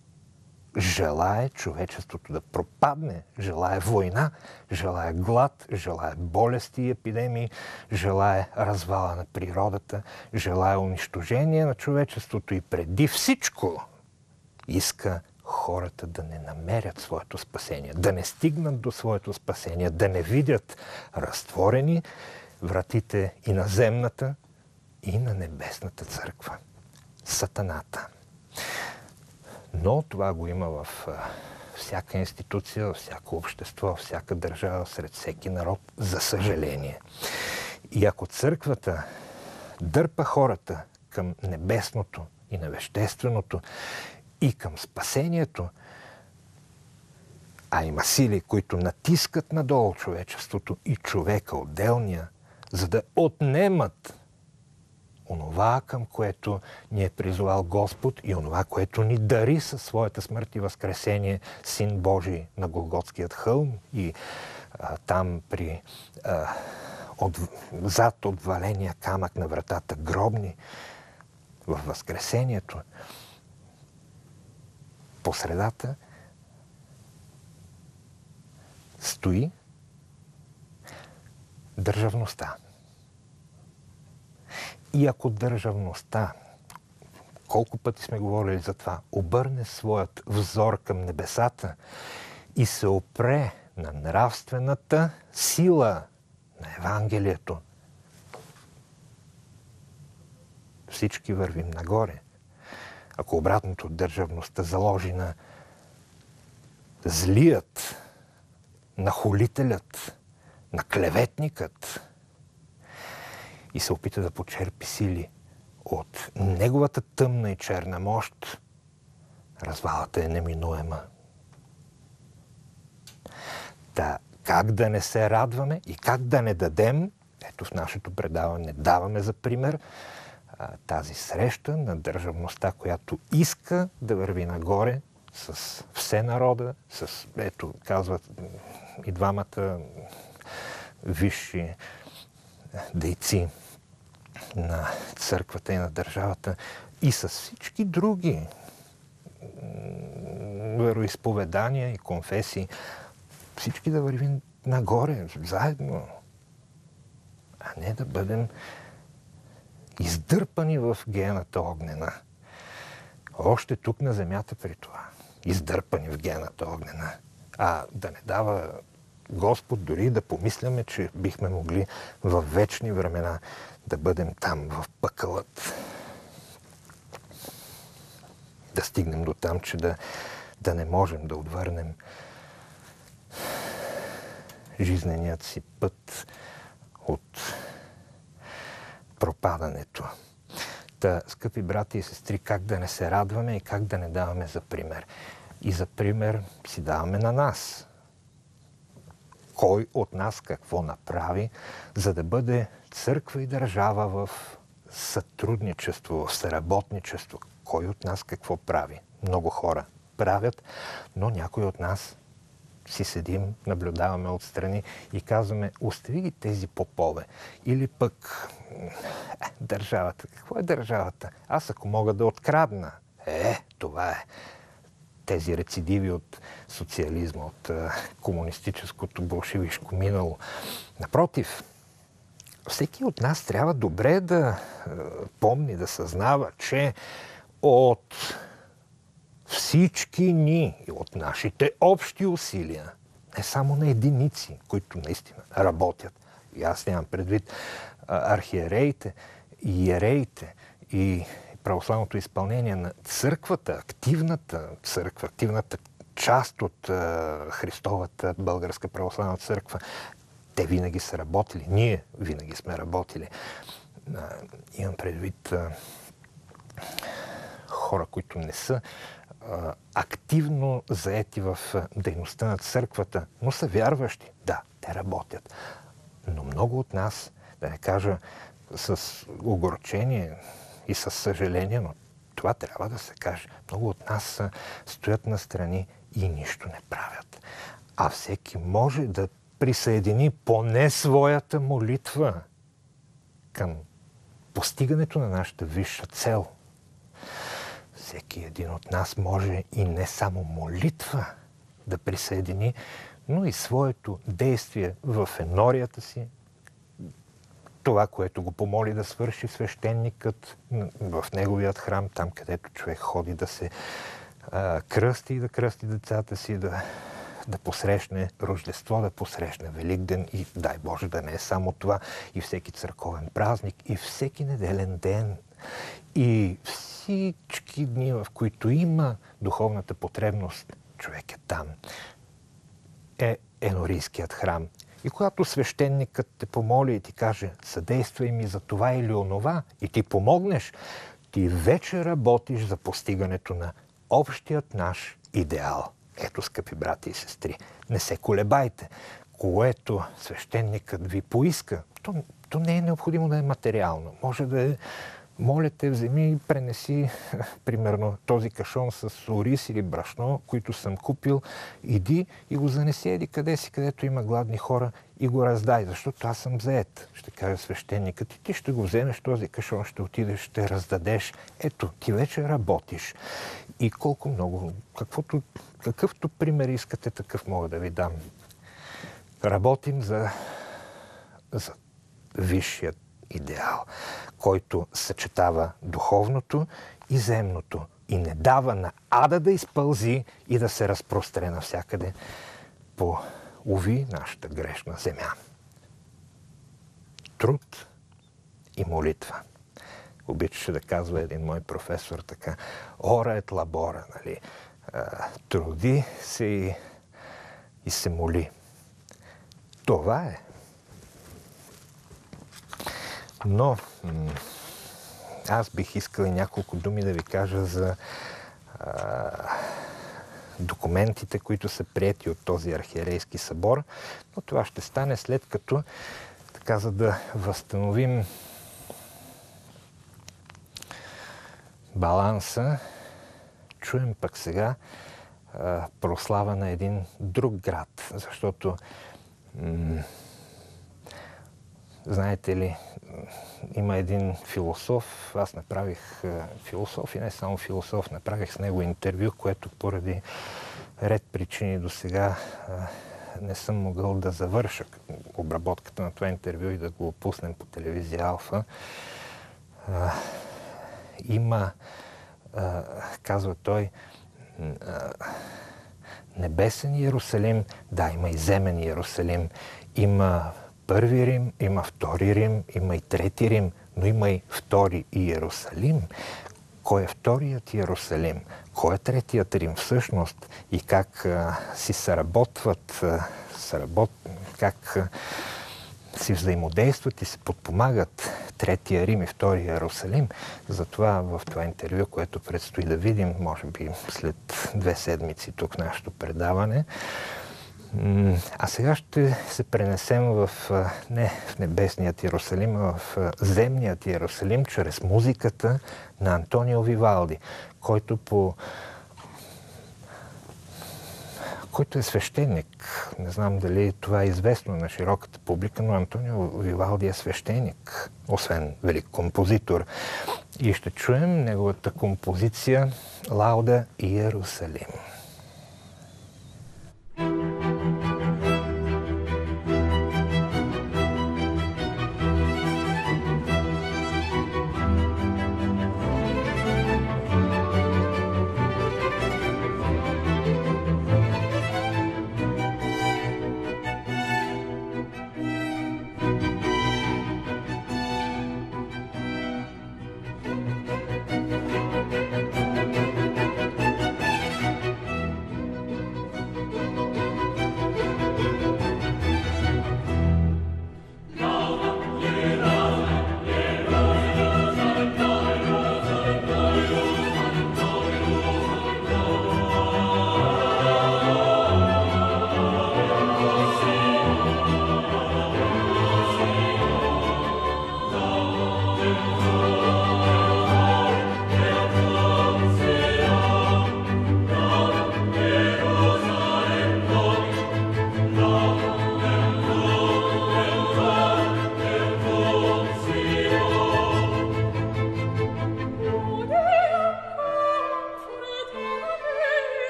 желае човечеството да пропадне, желае война, желае глад, желае болести и епидемии, желае развала на природата, желае унищожение на човечеството и преди всичко иска хората да не намерят своето спасение, да не стигнат до своето спасение, да не видят разтворени вратите и на земната, и на небесната църква. Сатаната. Но това го има в всяка институция, във всяко общество, във всяка държава, сред всеки народ, за съжаление. И ако църквата дърпа хората към небесното и на вещественото и към спасението, а има сили, които натискат надолу човечеството и човека отделния, за да отнемат онова, към което ни е призвал Господ и онова, което ни дари със своята смърт и възкресение Син Божий на Голготският хълм и а, там при а, от, зад отваления камък на вратата гробни в Възкресението по средата стои държавността. И ако държавността, колко пъти сме говорили за това, обърне своят взор към небесата и се опре на нравствената сила на Евангелието, всички вървим нагоре. Ако обратното държавността заложи на злият, на холителят, на клеветникът, и се опита да почерпи сили от неговата тъмна и черна мощ, развалата е неминуема. Та как да не се радваме и как да не дадем, ето в нашето предаване даваме за пример, тази среща на държавността, която иска да върви нагоре с все народа, с, ето, казват и двамата висши дейци на църквата и на държавата и с всички други вероисповедания и конфесии, всички да вървим нагоре, заедно, а не да бъдем издърпани в гената огнена. Още тук на земята при това. Издърпани в гената огнена. А да не дава Господ дори да помисляме, че бихме могли в вечни времена да бъдем там, в пъкълът. Да стигнем до там, че да, да не можем да отвърнем жизненият си път от пропадането. Та, скъпи брати и сестри, как да не се радваме и как да не даваме за пример. И за пример си даваме на нас. Кой от нас какво направи, за да бъде църква и държава в сътрудничество, в съработничество. Кой от нас какво прави? Много хора правят, но някой от нас си седим, наблюдаваме отстрани и казваме, остави ги тези попове. Или пък е, държавата. Какво е държавата? Аз ако мога да открадна, е, това е. Тези рецидиви от социализма, от комунистическото болшевишко минало. Напротив, всеки от нас трябва добре да помни, да съзнава, че от всички ни и от нашите общи усилия, не само на единици, които наистина работят, и аз нямам предвид архиереите, иереите и православното изпълнение на църквата, активната църква, активната част от Христовата българска православна църква, те винаги са работили. Ние винаги сме работили. Имам предвид хора, които не са активно заети в дейността на църквата, но са вярващи. Да, те работят. Но много от нас, да не кажа с огорчение и с съжаление, но това трябва да се каже. Много от нас стоят на страни и нищо не правят. А всеки може да присъедини поне своята молитва към постигането на нашата висша цел. Всеки един от нас може и не само молитва да присъедини, но и своето действие в енорията си, това, което го помоли да свърши свещеникът в неговият храм, там където човек ходи да се а, кръсти да кръсти децата си, да, да посрещне Рождество, да посрещне Великден и дай Боже да не е само това, и всеки църковен празник, и всеки неделен ден, и всички дни, в които има духовната потребност, човек е там. Е енорийският храм. И когато свещеникът те помоли и ти каже, съдействай ми за това или онова, и ти помогнеш, ти вече работиш за постигането на общият наш идеал. Ето, скъпи брати и сестри, не се колебайте. Което свещеникът ви поиска, то, то не е необходимо да е материално. Може да е моля те, вземи и пренеси, [LAUGHS] примерно, този кашон с ориз или брашно, които съм купил, иди и го занеси еди къде си, където има гладни хора и го раздай, защото аз съм заед, ще каже свещеникът. И ти ще го вземеш този кашон, ще отидеш, ще раздадеш. Ето, ти вече работиш. И колко много, каквото, какъвто пример искате, такъв мога да ви дам. Работим за, за висшият идеал, който съчетава духовното и земното и не дава на ада да изпълзи и да се разпростре навсякъде по, уви, нашата грешна земя. Труд и молитва. Обичаше да казва един мой професор така, ора е лабора, нали? труди се и, и се моли. Това е но аз бих искал и няколко думи да ви кажа за а, документите, които са прияти от този архиерейски събор, но това ще стане след като, така за да възстановим баланса, чуем пък сега а, прослава на един друг град, защото м- знаете ли, има един философ, аз направих е, философ и не само философ, направих с него интервю, което поради ред причини до сега е, не съм могъл да завърша обработката на това интервю и да го опуснем по телевизия Алфа. Е, има, казва той, небесен Иерусалим, да, има и земен Иерусалим, има първи Рим, има втори Рим, има и трети Рим, но има и втори Иерусалим. Кой е вторият Иерусалим? Кой е третият Рим всъщност? И как а, си съработват, а, съработ, как а, си взаимодействат и се подпомагат Третия Рим и Втория Иерусалим. Затова в това интервю, което предстои да видим, може би след две седмици тук нашето предаване, а сега ще се пренесем в, не в небесният Иерусалим, а в земният Иерусалим, чрез музиката на Антонио Вивалди, който по който е свещеник. Не знам дали това е известно на широката публика, но Антонио Вивалди е свещеник, освен велик композитор. И ще чуем неговата композиция Лауда Иерусалим.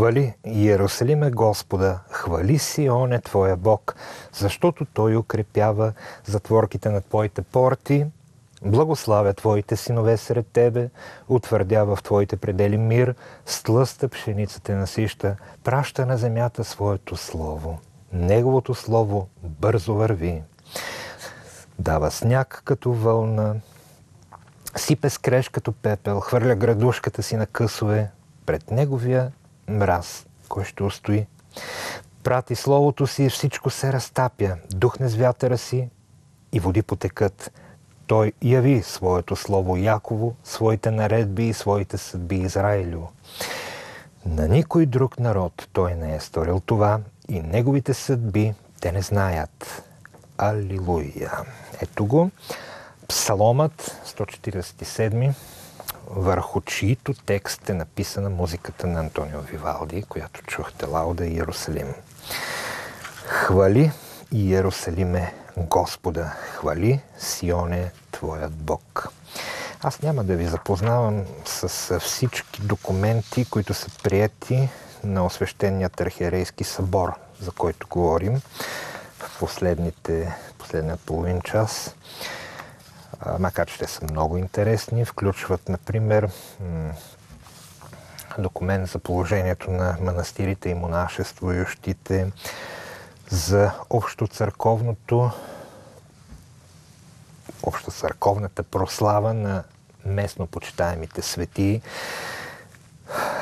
Хвали Иерусалиме Господа, хвали Сионе Твоя Бог, защото Той укрепява затворките на Твоите порти, благославя Твоите синове сред Тебе, утвърдява в Твоите предели мир, стлъста пшеницата насища, праща на земята Своето Слово. Неговото Слово бързо върви. Дава сняг като вълна, сипе скреж като пепел, хвърля градушката си на късове, пред неговия мраз, кой ще устои. Прати словото си и всичко се разтапя, духне с вятъра си и води потекат. Той яви своето слово Яково, своите наредби и своите съдби Израилю. На никой друг народ той не е сторил това и неговите съдби те не знаят. Алилуя! Ето го. Псаломът 147 върху чието текст е написана музиката на Антонио Вивалди, която чухте Лауда Иерусалим. Хвали Иерусалиме Господа, хвали Сионе Твоят Бог. Аз няма да ви запознавам с всички документи, които са прияти на освещеният архиерейски събор, за който говорим в последните, последния половин час макар че те са много интересни. Включват, например, документ за положението на манастирите и монашествующите, за общо църковното общо църковната прослава на местно почитаемите светии,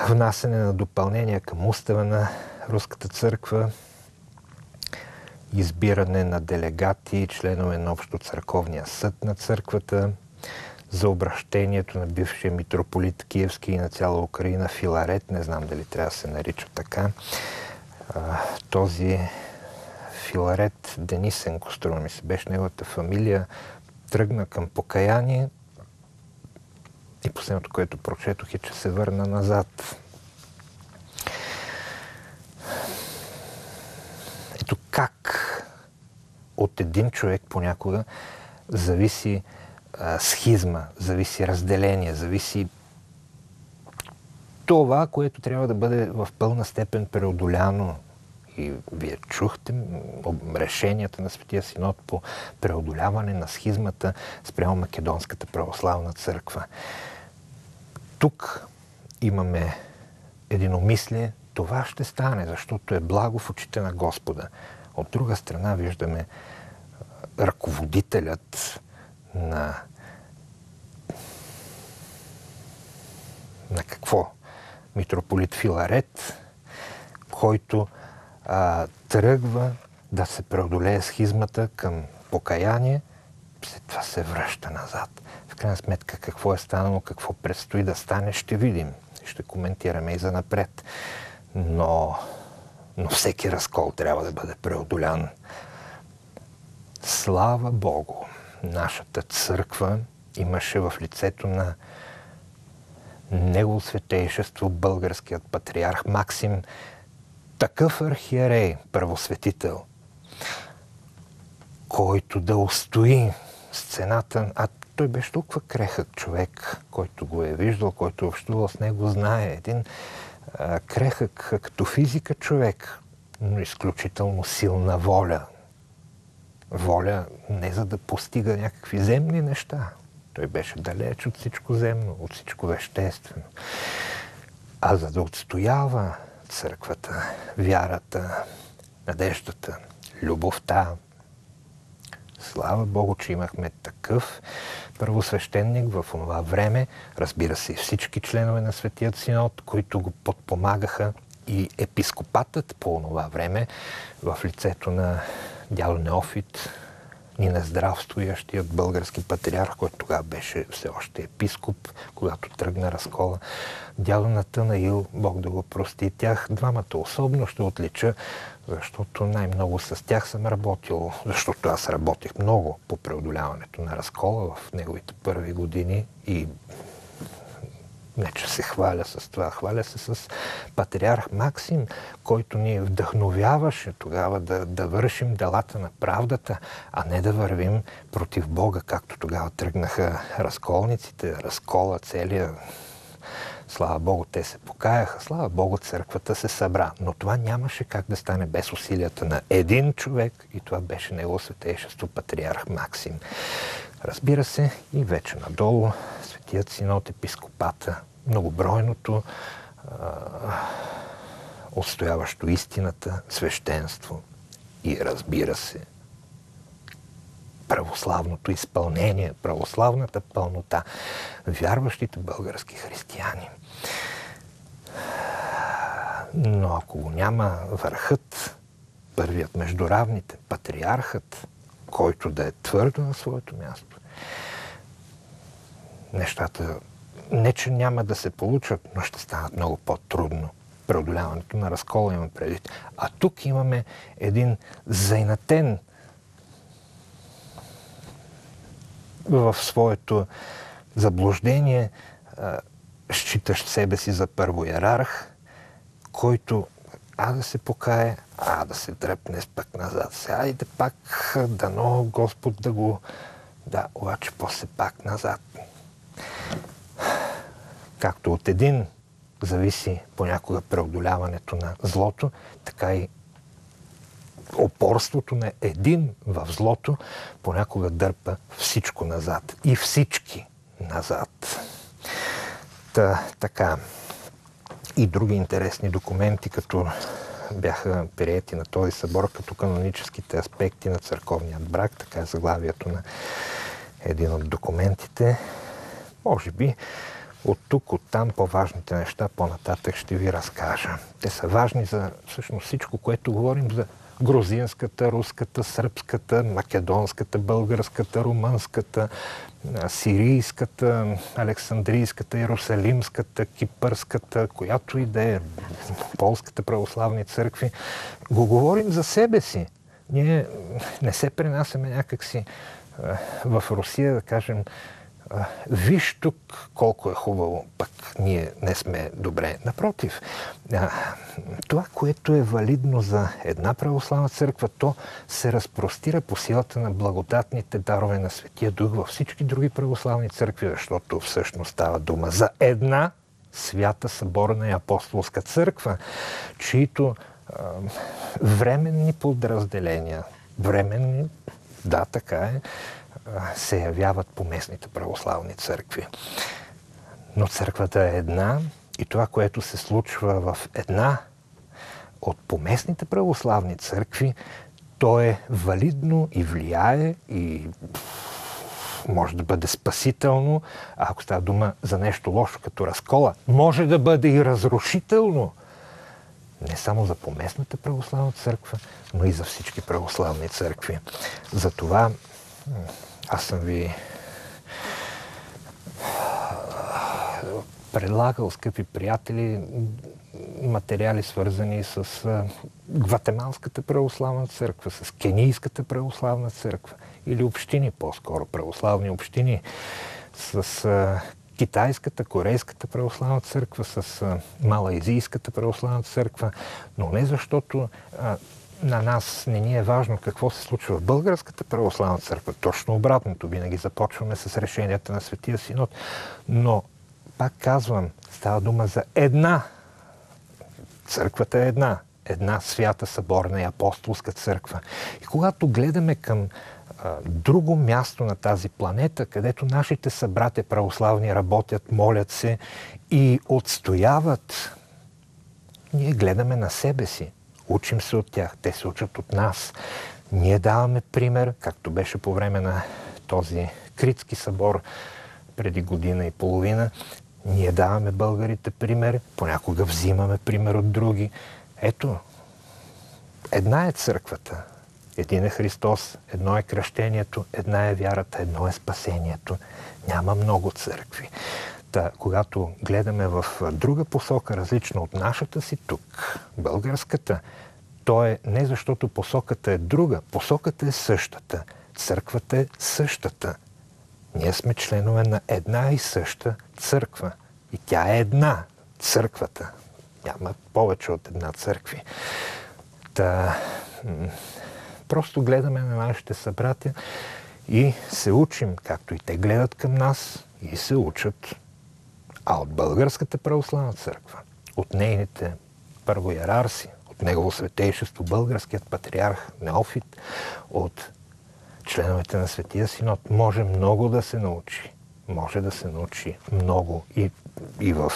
внасене на допълнения към устава на Руската църква, избиране на делегати членове на Общо църковния съд на църквата, за обращението на бившия митрополит Киевски и на цяла Украина Филарет, не знам дали трябва да се нарича така. Този Филарет Денисенко, струва ми се, беше неговата фамилия, тръгна към покаяние и последното, което прочетох е, че се върна назад. Ето как от един човек понякога зависи а, схизма, зависи разделение, зависи това, което трябва да бъде в пълна степен преодоляно. И вие чухте решенията на Светия Синод по преодоляване на схизмата спрямо Македонската православна църква. Тук имаме единомислие, това ще стане, защото е благо в очите на Господа. От друга страна виждаме ръководителят на на какво? Митрополит Филарет, който а, тръгва да се преодолее схизмата към покаяние, след това се връща назад. В крайна сметка какво е станало, какво предстои да стане, ще видим. Ще коментираме и за напред. Но, но всеки разкол трябва да бъде преодолян. Слава Богу! Нашата църква имаше в лицето на Негово святейшество българският патриарх Максим такъв архиерей, първосветител, който да устои сцената, а той беше толкова крехък човек, който го е виждал, който е общувал с него, знае. Един крехък като физика човек, но изключително силна воля. Воля не за да постига някакви земни неща. Той беше далеч от всичко земно, от всичко веществено. А за да отстоява църквата, вярата, надеждата, любовта. Слава Богу, че имахме такъв първосвещеник в това време. Разбира се, всички членове на Светият Синод, които го подпомагаха и епископатът по това време в лицето на дядо Неофит, ни на здравствуящият български патриарх, който тогава беше все още епископ, когато тръгна разкола. Дядо на Тънаил, Бог да го прости, тях двамата особено ще отлича, защото най-много с тях съм работил, защото аз работех много по преодоляването на разкола в неговите първи години и не, че се хваля с това, хваля се с патриарх Максим, който ни вдъхновяваше тогава да, да вършим делата на правдата, а не да вървим против Бога, както тогава тръгнаха разколниците, разкола, целия Слава Богу, те се покаяха, слава Богу, църквата се събра. Но това нямаше как да стане без усилията на един човек и това беше негово светейшество патриарх Максим. Разбира се, и вече надолу, светият синод епископата, многобройното, отстояващо истината, свещенство и разбира се, православното изпълнение, православната пълнота, вярващите български християни. Но ако го няма върхът, първият между равните, патриархът, който да е твърдо на своето място, нещата не, че няма да се получат, но ще станат много по-трудно. Преодоляването на разкола имам предвид. А тук имаме един зайнатен в своето заблуждение, считащ себе си за първо иерарх, който а да се покае, а да се дръпне пък назад. Сега айде пак, дано Господ да го... Да, обаче после пак назад. Както от един зависи понякога преодоляването на злото, така и опорството на един в злото понякога дърпа всичко назад. И всички назад. Та, така. И други интересни документи, като бяха приети на този събор като каноническите аспекти на църковният брак, така е заглавието на един от документите. Може би от тук, от там по-важните неща по-нататък ще ви разкажа. Те са важни за всъщност всичко, което говорим за грузинската, руската, сръбската, македонската, българската, румънската, сирийската, александрийската, иерусалимската, кипърската, която и да е, полската православни църкви. Го говорим за себе си. Ние не се пренасяме някакси в Русия, да кажем, виж тук колко е хубаво, пък ние не сме добре. Напротив, това, което е валидно за една православна църква, то се разпростира по силата на благодатните дарове на Светия Дух във всички други православни църкви, защото всъщност става дума за една свята съборна и апостолска църква, чието временни подразделения, временни, да, така е, се явяват по местните православни църкви. Но църквата е една и това, което се случва в една от поместните православни църкви, то е валидно и влияе и може да бъде спасително, а ако става дума за нещо лошо като разкола, може да бъде и разрушително. Не само за поместната православна църква, но и за всички православни църкви. Затова аз съм ви предлагал, скъпи приятели, материали свързани с Гватемалската православна църква, с Кенийската православна църква или общини, по-скоро православни общини, с Китайската, Корейската православна църква, с Малайзийската православна църква, но не защото на нас не ни е важно какво се случва в Българската православна църква. Точно обратното. Винаги започваме с решенията на Светия Синод. Но, пак казвам, става дума за една. Църквата е една. Една свята, съборна и апостолска църква. И когато гледаме към друго място на тази планета, където нашите събрате православни работят, молят се и отстояват, ние гледаме на себе си. Учим се от тях, те се учат от нас. Ние даваме пример, както беше по време на този Критски събор преди година и половина. Ние даваме българите пример, понякога взимаме пример от други. Ето, една е църквата. Един е Христос, едно е кръщението, една е вярата, едно е спасението. Няма много църкви. Та, когато гледаме в друга посока, различна от нашата си тук, българската, то е не защото посоката е друга, посоката е същата. Църквата е същата. Ние сме членове на една и съща църква. И тя е една. Църквата. Няма повече от една църкви. Та, просто гледаме на нашите събратя и се учим, както и те гледат към нас и се учат а от Българската православна църква, от нейните първоярарси, от Негово светейшество, българският патриарх Неофит, от членовете на Светия Синод, може много да се научи. Може да се научи много и, и в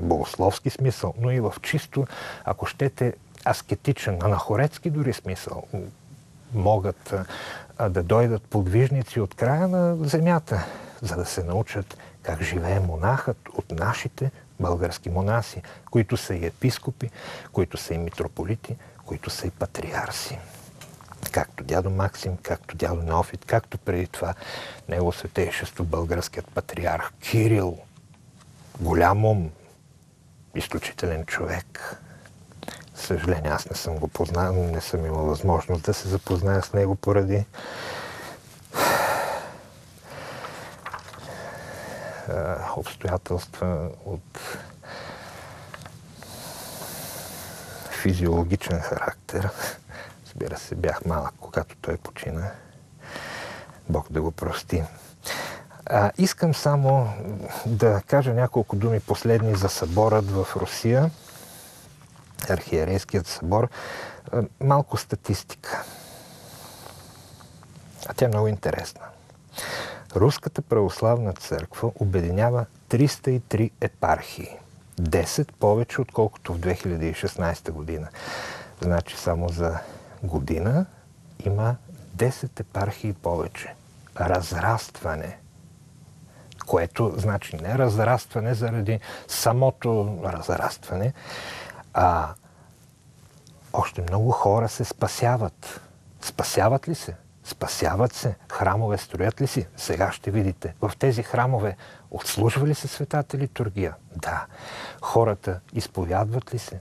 богословски смисъл, но и в чисто, ако щете, аскетичен, анахорецки дори смисъл. Могат да дойдат подвижници от края на земята, за да се научат как живее монахът от нашите български монаси, които са и епископи, които са и митрополити, които са и патриарси. Както дядо Максим, както дядо Неофит, както преди това него светейшество българският патриарх Кирил, голям ум, изключителен човек. Съжаление, аз не съм го познал, не съм имал възможност да се запозная с него поради обстоятелства от физиологичен характер. Разбира се, бях малък, когато той почина. Бог да го прости. А, искам само да кажа няколко думи последни за съборът в Русия, архиерейският събор. Малко статистика. А тя е много интересна. Руската православна църква обединява 303 епархии. 10 повече, отколкото в 2016 година. Значи само за година има 10 епархии повече. Разрастване. Което значи не разрастване заради самото разрастване, а още много хора се спасяват. Спасяват ли се? Спасяват се. Храмове строят ли си? Сега ще видите. В тези храмове отслужва ли се светата литургия? Да. Хората изповядват ли се?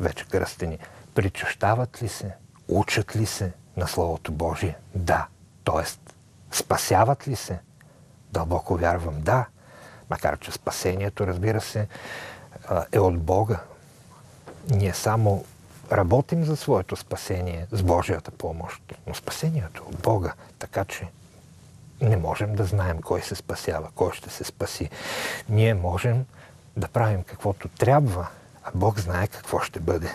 Вече кръстени. Причащават ли се? Учат ли се на Словото Божие? Да. Тоест, спасяват ли се? Дълбоко вярвам, да. Макар, че спасението, разбира се, е от Бога. Ние само работим за своето спасение с Божията помощ, но спасението е от Бога, така че не можем да знаем кой се спасява, кой ще се спаси. Ние можем да правим каквото трябва, а Бог знае какво ще бъде.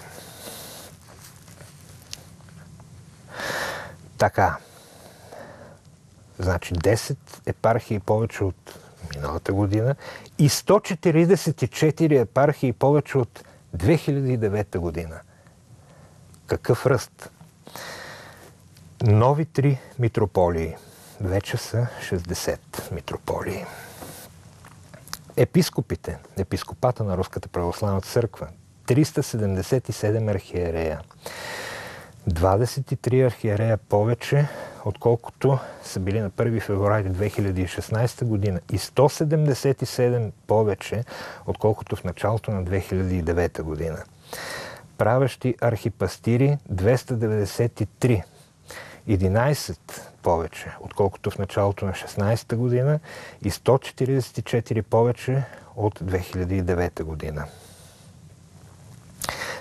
Така. Значи 10 епархии повече от миналата година и 144 епархии повече от 2009 година. Какъв ръст? Нови три митрополии. Вече са 60 митрополии. Епископите, епископата на Руската православна църква, 377 архиерея. 23 архиерея повече, отколкото са били на 1 февруари 2016 година и 177 повече, отколкото в началото на 2009 година правещи архипастири 293. 11 повече, отколкото в началото на 16-та година и 144 повече от 2009 година.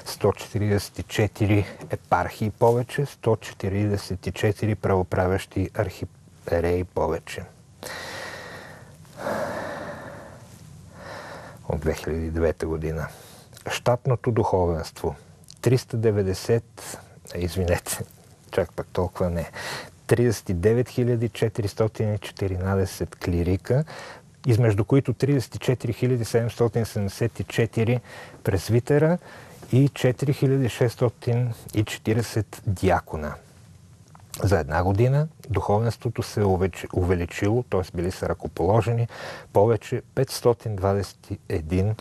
144 епархии повече, 144 правоправящи архиереи повече. От 2009 година. Штатното духовенство 390, извинете, чак пък толкова не, 39 414 клирика, измежду които 34 774 пресвитера и 4640 дякона. За една година духовенството се е увеличило, т.е. били са ръкоположени повече 521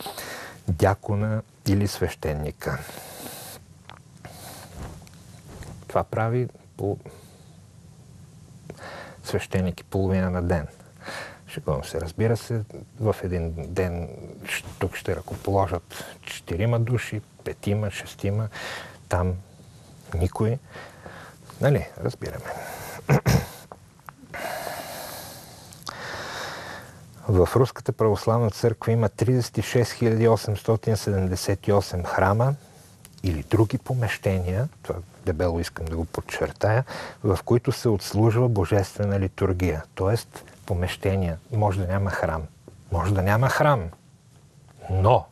дякона или свещеника. Това прави по свещеник и половина на ден. Шегувам се. Разбира се, в един ден тук ще ръкоположат четирима души, петима, шестима, там никой. Нали, разбираме. В Руската православна църква има 36 878 храма или други помещения, това дебело искам да го подчертая, в които се отслужва божествена литургия. Тоест, помещения. Може да няма храм. Може да няма храм. Но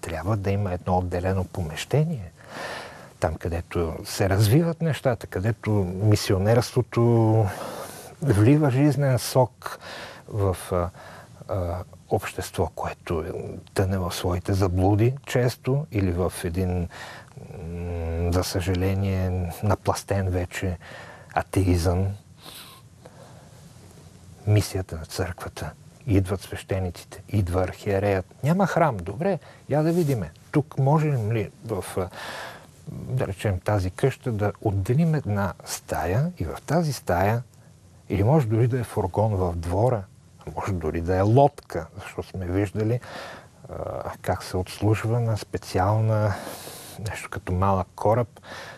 трябва да има едно отделено помещение, там където се развиват нещата, където мисионерството влива жизнен сок в общество, което тъне в своите заблуди често или в един, за съжаление, напластен вече атеизъм. Мисията на църквата. Идват свещениците, идва архиереят. Няма храм. Добре, я да видиме. Тук можем ли в да речем, тази къща, да отделим една стая и в тази стая, или може дори да е фургон в двора, може дори да е лодка, защото сме виждали как се отслужва на специална, нещо като малък кораб,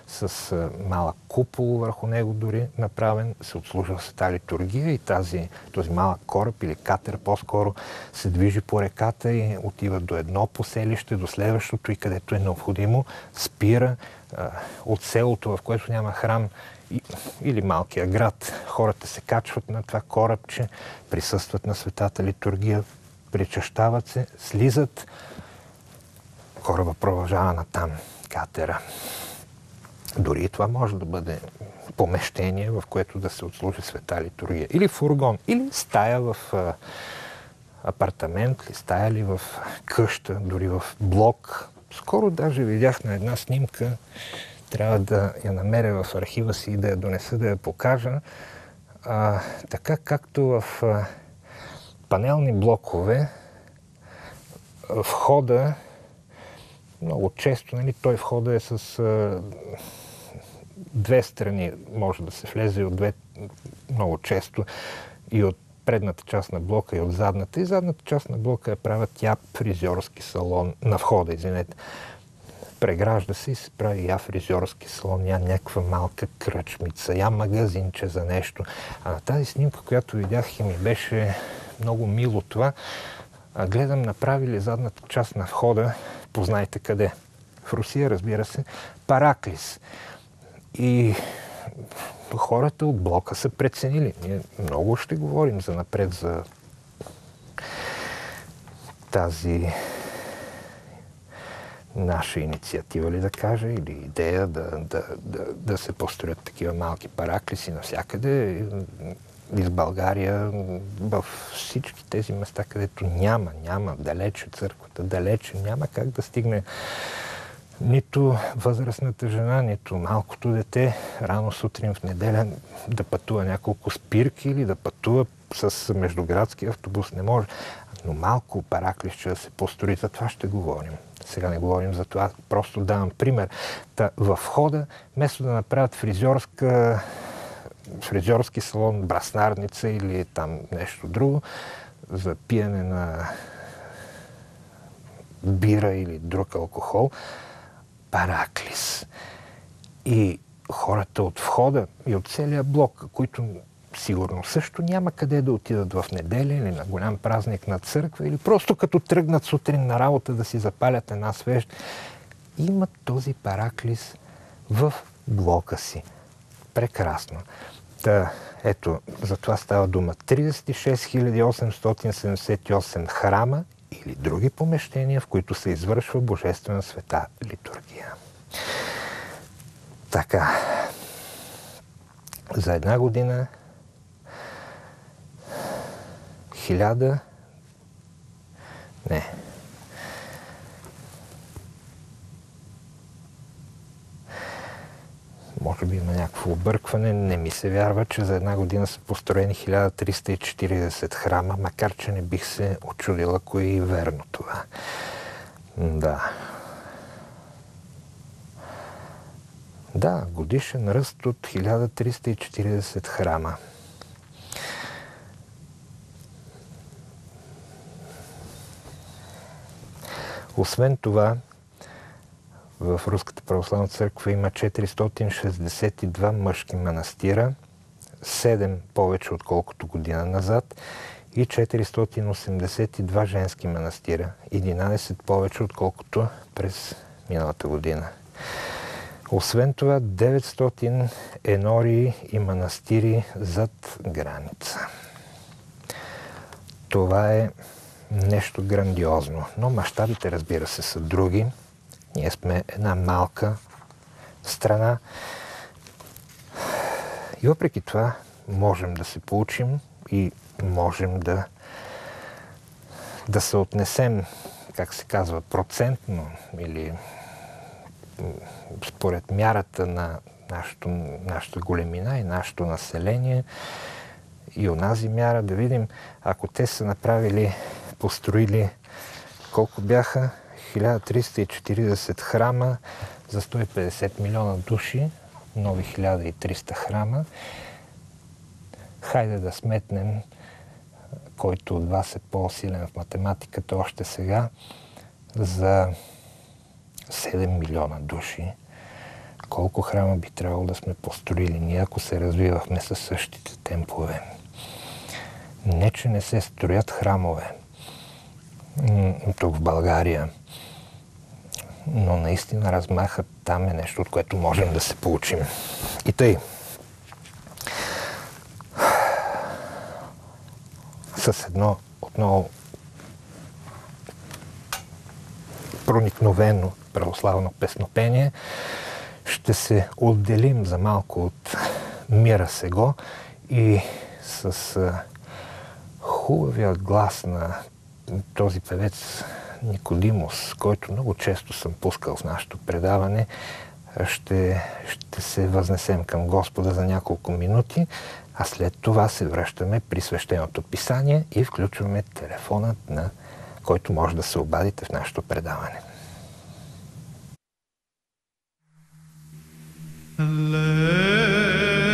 с малък купол върху него дори направен, се отслужва с тази литургия и тази, този малък кораб или катер по-скоро се движи по реката и отива до едно поселище, до следващото и където е необходимо, спира от селото, в което няма храм, или малкия град. Хората се качват на това корабче, присъстват на светата литургия, причащават се, слизат. Кораба продължава на там, катера. Дори и това може да бъде помещение, в което да се отслужи света литургия. Или фургон, или стая в апартамент, или стая ли в къща, дори в блок. Скоро даже видях на една снимка трябва да я намеря в архива си и да я донеса, да я покажа. А, така както в а, панелни блокове входа много често, нали, той входа е с а, две страни, може да се влезе от две, много често и от предната част на блока и от задната. И задната част на блока я правят тя фризьорски салон на входа, извинете прегражда се и се прави я фризьорски салон, я някаква малка кръчмица, я магазинче за нещо. А на тази снимка, която видях и ми беше много мило това, гледам направили задната част на входа, познайте къде. В Русия, разбира се, Параклис. И хората от блока са преценили. Ние много ще говорим за напред за тази наша инициатива ли да кажа, или идея да, да, да, да се построят такива малки параклиси навсякъде из България, в всички тези места, където няма, няма далече църквата, далече, няма как да стигне нито възрастната жена, нито малкото дете рано сутрин в неделя да пътува няколко спирки или да пътува с междуградски автобус. Не може. Но малко параклище да се построи, за това ще говорим. Сега не говорим за това, просто давам пример. Та, в хода, вместо да направят фризьорска, фризьорски салон, браснарница или там нещо друго, за пиене на бира или друг алкохол, параклис. И хората от входа и от целия блок, които сигурно също няма къде да отидат в неделя или на голям празник на църква или просто като тръгнат сутрин на работа да си запалят една свещ. Имат този параклис в блока си. Прекрасно. Та, ето, за това става дума. 36 878 храма или други помещения, в които се извършва Божествена света литургия. Така, за една година хиляда... Не. Може би има някакво объркване. Не ми се вярва, че за една година са построени 1340 храма, макар че не бих се очудила ако е верно това. Да. Да, годишен ръст от 1340 храма. Освен това, в Руската православна църква има 462 мъжки манастира, 7 повече отколкото година назад и 482 женски манастира, 11 повече отколкото през миналата година. Освен това, 900 енории и манастири зад граница. Това е нещо грандиозно. Но мащабите, разбира се, са други. Ние сме една малка страна. И въпреки това можем да се получим и можем да, да се отнесем, как се казва, процентно или според мярата на нашото, нашата големина и нашето население и онази мяра да видим, ако те са направили, построили колко бяха 1340 храма за 150 милиона души, нови 1300 храма. Хайде да сметнем, който от вас е по-силен в математиката още сега, за 7 милиона души. Колко храма би трябвало да сме построили ние, ако се развивахме със същите темпове? Не, че не се строят храмове тук в България, но наистина размахът там е нещо, от което можем да се получим. И тъй. С едно отново проникновено православно песнопение ще се отделим за малко от мира сега и с хубавия глас на този певец Никодимус, който много често съм пускал в нашето предаване, ще, ще се възнесем към Господа за няколко минути, а след това се връщаме при свещеното писание и включваме телефонът, на който може да се обадите в нашето предаване. Alleluia.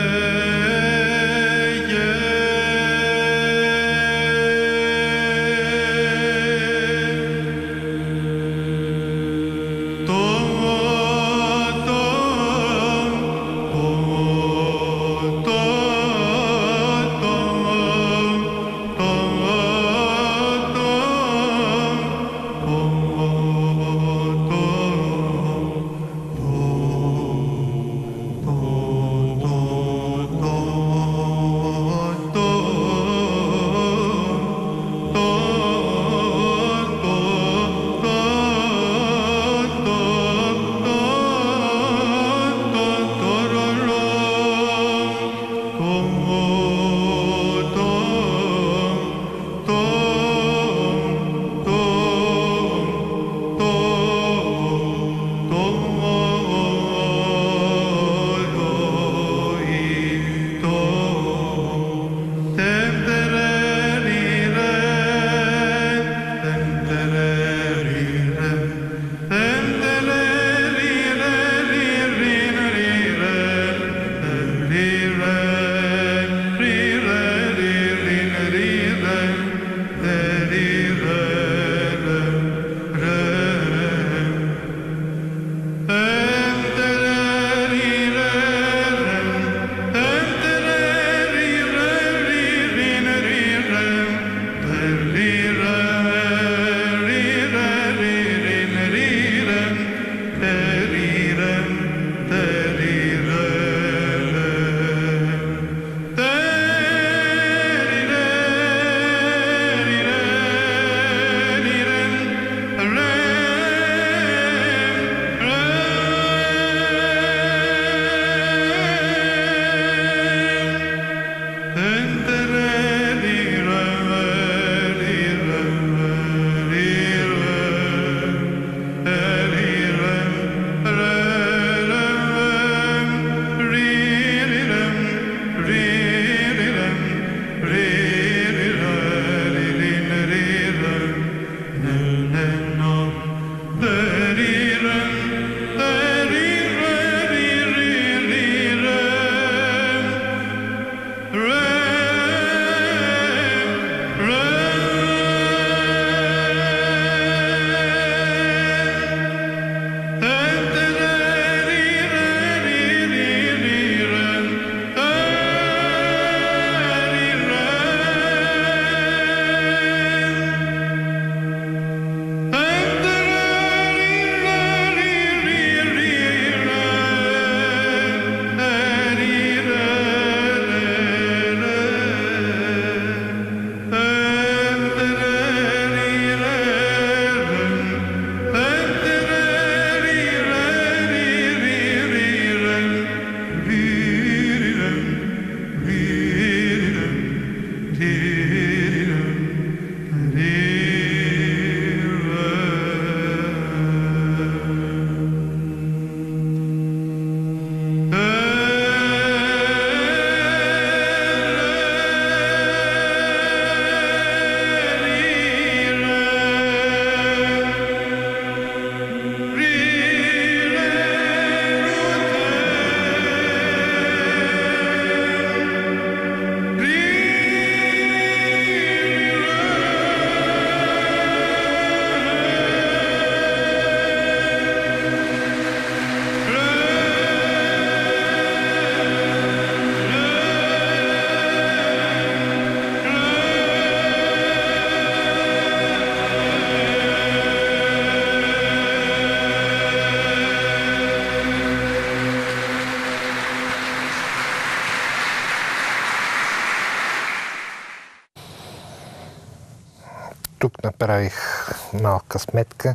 Направих малка сметка,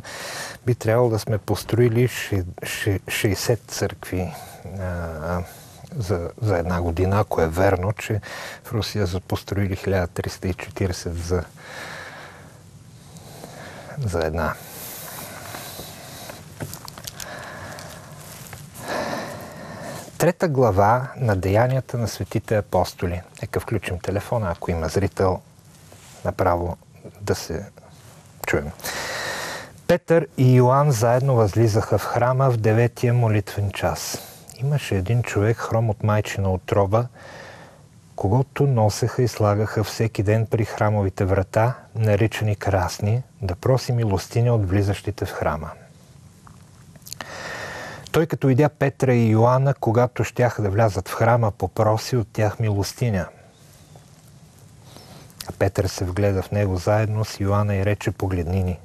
би трябвало да сме построили 60 църкви за, за една година, ако е верно, че в Русия са построили 1340 за, за една. Трета глава на Деянията на светите апостоли. Нека включим телефона, ако има зрител, направо да се чуем. Петър и Йоанн заедно възлизаха в храма в деветия молитвен час. Имаше един човек, хром от майчина отроба, когато носеха и слагаха всеки ден при храмовите врата, наричани красни, да проси милостиня от влизащите в храма. Той като видя Петра и Йоанна, когато щяха да влязат в храма, попроси от тях милостиня. А Петър се вгледа в него заедно с Йоанна и рече погледни ни.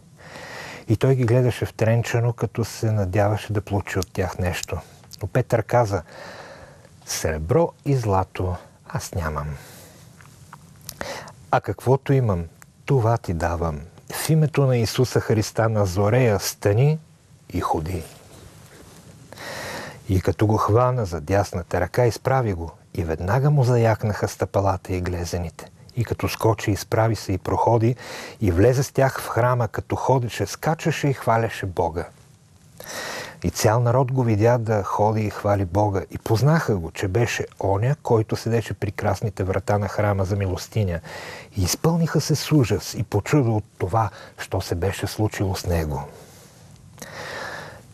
И той ги гледаше втренчено, като се надяваше да получи от тях нещо. Но Петър каза, сребро и злато аз нямам. А каквото имам, това ти давам. В името на Исуса Христа на Зорея стани и ходи. И като го хвана за дясната ръка, изправи го. И веднага му заякнаха стъпалата и глезените. И като скочи, изправи се и проходи, и влезе с тях в храма, като ходеше, скачаше и хваляше Бога. И цял народ го видя да ходи и хвали Бога. И познаха го, че беше оня, който седеше при красните врата на храма за милостиня. И изпълниха се с ужас и почудо от това, що се беше случило с него.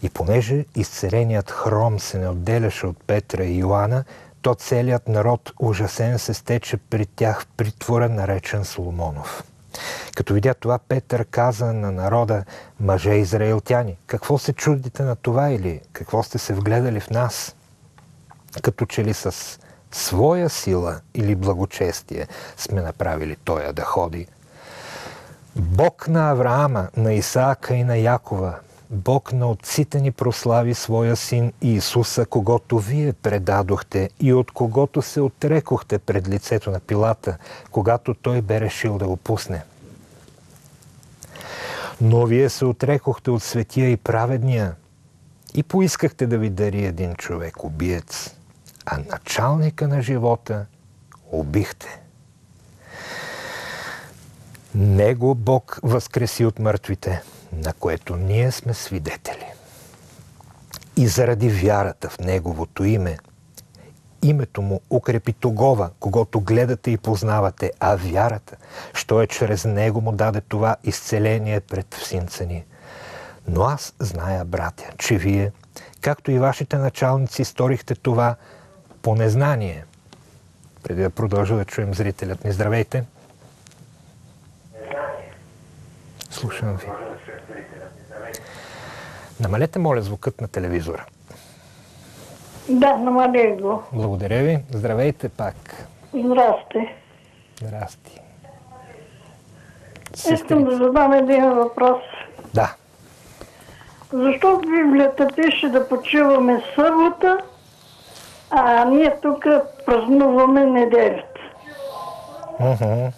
И понеже изцеленият хром се не отделяше от Петра и Йоанна, то целият народ ужасен се стече при тях в притвора, наречен Соломонов. Като видя това, Петър каза на народа, мъже израилтяни, какво се чудите на това или какво сте се вгледали в нас? Като че ли с своя сила или благочестие сме направили тоя да ходи. Бог на Авраама, на Исаака и на Якова, Бог на отците ни прослави своя син Иисуса, когато вие предадохте и от когото се отрекохте пред лицето на Пилата, когато той бе решил да го пусне. Но вие се отрекохте от светия и праведния и поискахте да ви дари един човек, убиец, а началника на живота убихте. Него Бог възкреси от мъртвите – на което ние сме свидетели. И заради вярата в Неговото име, името му укрепи тогова, когато гледате и познавате, а вярата, що е чрез него му даде това изцеление пред всинца ни. Но аз зная, братя, че вие, както и вашите началници, сторихте това по незнание. Преди да продължа да чуем зрителят ни. Здравейте! Слушам ви. Намалете, моля, звукът на телевизора. Да, намалих го. Благодаря ви. Здравейте пак. Здрасти. Здрасти. Искам да задам един въпрос. Да. Защо в Библията пише да почиваме събота, а ние тук празнуваме неделята? Uh-huh.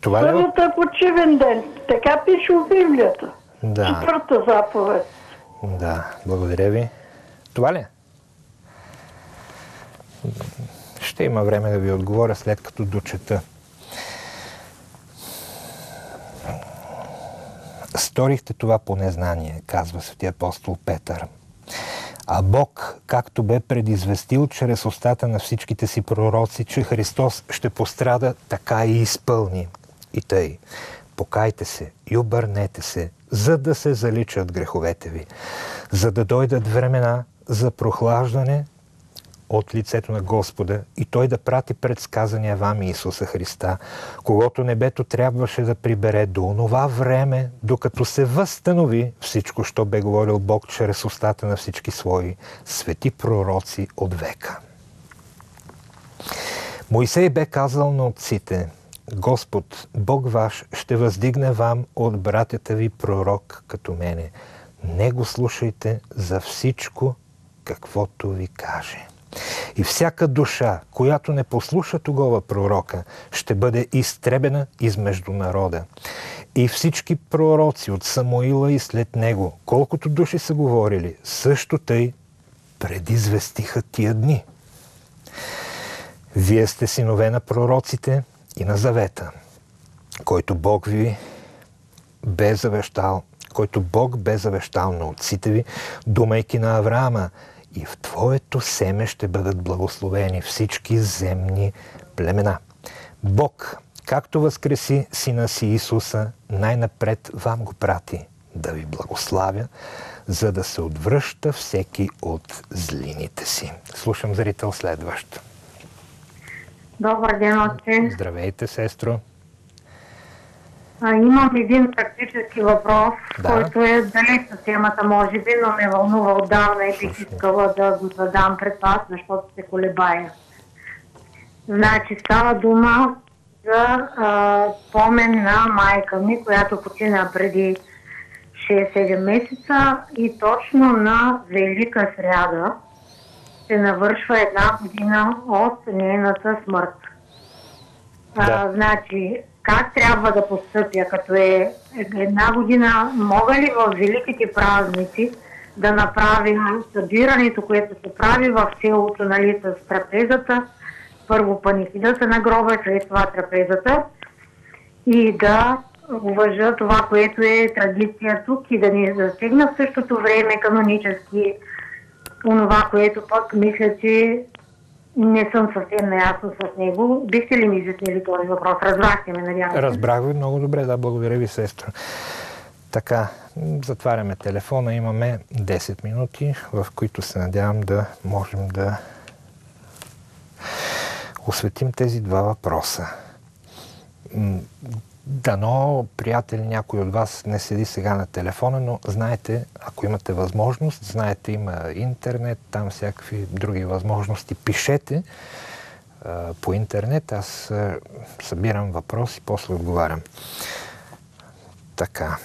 Това е Събота е почивен ден. Така пише в Библията. Да. Четвърта заповед. Да, благодаря ви. Това ли? е? Ще има време да ви отговоря след като дочета. Сторихте това по незнание, казва свети апостол Петър. А Бог, както бе предизвестил чрез устата на всичките си пророци, че Христос ще пострада, така и изпълни. И тъй, покайте се и обърнете се, за да се заличат греховете ви, за да дойдат времена за прохлаждане от лицето на Господа и Той да прати предсказания вам Исуса Христа, когато небето трябваше да прибере до онова време, докато се възстанови всичко, що бе говорил Бог чрез устата на всички свои свети пророци от века. Моисей бе казал на отците, Господ, Бог ваш, ще въздигне вам от братята ви пророк като мене. Не го слушайте за всичко, каквото ви каже. И всяка душа, която не послуша тогова пророка, ще бъде изтребена измежду народа. И всички пророци от Самуила и след него, колкото души са говорили, също тъй предизвестиха тия дни. Вие сте синове на пророците и на завета, който Бог ви бе завещал, който Бог бе завещал на отците ви, думайки на Авраама, и в Твоето семе ще бъдат благословени всички земни племена. Бог, както възкреси Сина си Исуса, най-напред вам го прати да ви благославя, за да се отвръща всеки от злините си. Слушам зрител следващ. Добър ден, отче. Здравейте, сестро. А, имам един практически въпрос, Да. който е далеч от темата, може би, но ме вълнува отдавна и бих искала да го задам пред вас, защото се колебая. Значи става дума за а, спомен на майка ми, която почина преди 6-7 месеца и точно на Велика сряда се навършва една година от нейната смърт. Да. А, значи, как трябва да постъпя, като е една година, мога ли в великите празници да направим събирането, което се прави в селото, нали, с трапезата, първо панихидата на гроба, след това трапезата и да уважа това, което е традиция тук и да ни засегна в същото време канонически онова, което пък мисля, че не съм съвсем наясно с него. Бихте ли ми изяснили този въпрос? Разбрахте ме, надявам се. Разбрах ви много добре, да, благодаря ви, сестро. Така, затваряме телефона. Имаме 10 минути, в които се надявам да можем да осветим тези два въпроса. Дано, приятели, някой от вас не седи сега на телефона, но знаете, ако имате възможност, знаете, има интернет, там всякакви други възможности. Пишете а, по интернет, аз а, събирам въпроси, после отговарям. Така.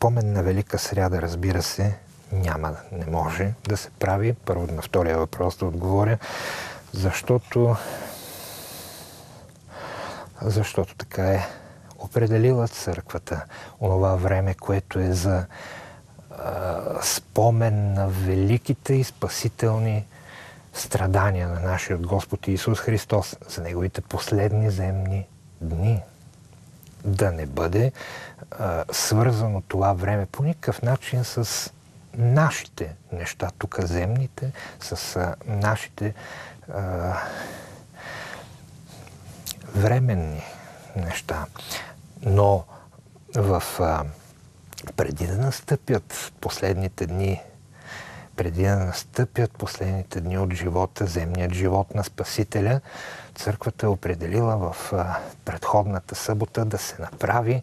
Помен на Велика сряда, разбира се, няма, не може да се прави. Първо на втория въпрос да отговоря, защото защото така е определила църквата онова време, което е за а, спомен на великите и спасителни страдания на нашия Господ Исус Христос за Неговите последни земни дни. Да не бъде а, свързано това време по никакъв начин с нашите неща, тук земните, с а, нашите а, временни неща. Но в, а, преди да настъпят последните дни, преди да настъпят последните дни от живота, земният живот на Спасителя, църквата е определила в а, предходната събота да се направи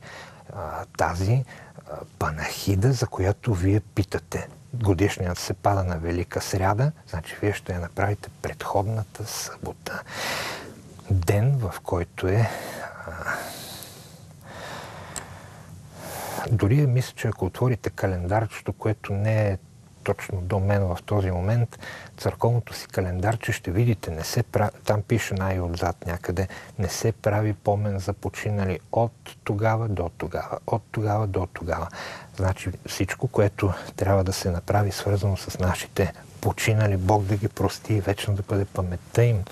а, тази а, панахида, за която вие питате. Годишният се пада на Велика сряда, значи вие ще я направите предходната събота ден, в който е. Дори мисля, че ако отворите календарчето, което не е точно до мен в този момент, църковното си календарче ще видите, не се прави, там пише най-отзад някъде, не се прави помен за починали от тогава до тогава, от тогава до тогава. Значи всичко, което трябва да се направи, свързано с нашите починали, Бог да ги прости и вечно да бъде паметта им,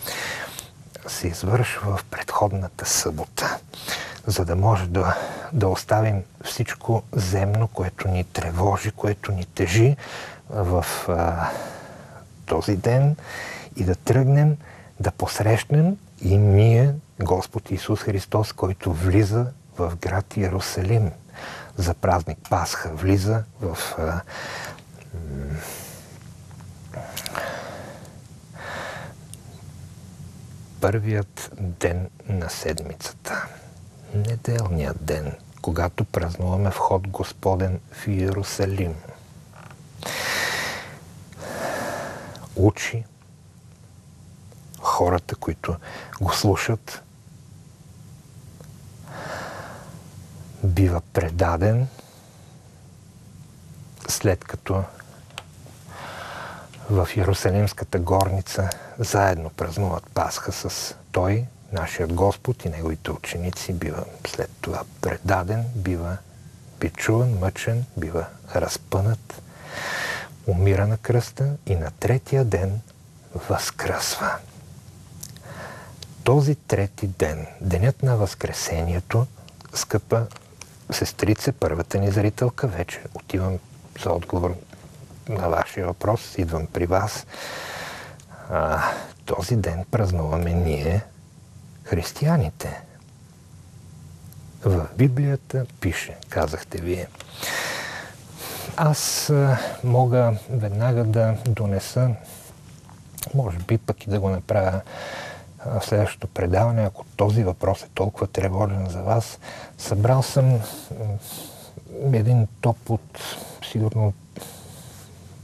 се извършва в предходната събота, за да може да, да оставим всичко земно, което ни тревожи, което ни тежи в а, този ден и да тръгнем да посрещнем и ние, Господ Исус Христос, който влиза в град Иерусалим. За празник Пасха, влиза в а, първият ден на седмицата, неделният ден, когато празнуваме вход Господен в Иерусалим. Учи хората, които го слушат, бива предаден след като в Иерусалимската горница заедно празнуват Пасха с Той, нашият Господ и Неговите ученици, бива след това предаден, бива бичуван, мъчен, бива разпънат, умира на кръста и на третия ден възкръсва. Този трети ден, денят на Възкресението, скъпа сестрице, първата ни зрителка, вече отивам за отговор на вашия въпрос, идвам при вас. А, този ден празнуваме ние, християните. В Библията пише, казахте вие. Аз мога веднага да донеса, може би пък и да го направя в следващото предаване, ако този въпрос е толкова тревожен за вас, събрал съм един топ от сигурно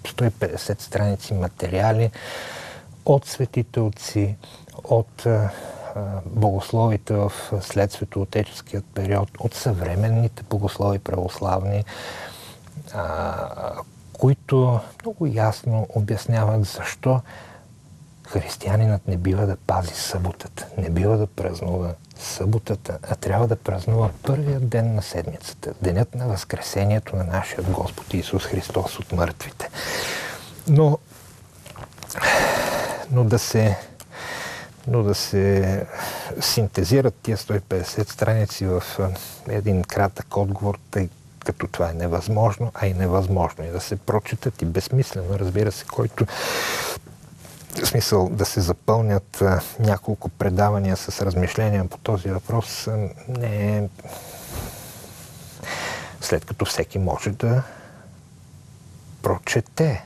150 страници материали от светите отци, от а, богословите в след светоотеческият период, от съвременните богослови православни, които много ясно обясняват защо християнинът не бива да пази съботата, не бива да празнува съботата, а трябва да празнува първият ден на седмицата, денят на Възкресението на нашия Господ Исус Христос от мъртвите. Но, но да се но да се синтезират тия 150 страници в един кратък отговор, тъй като това е невъзможно, а и невъзможно и да се прочитат и безсмислено, разбира се, който в смисъл да се запълнят няколко предавания с размишления по този въпрос не е след като всеки може да прочете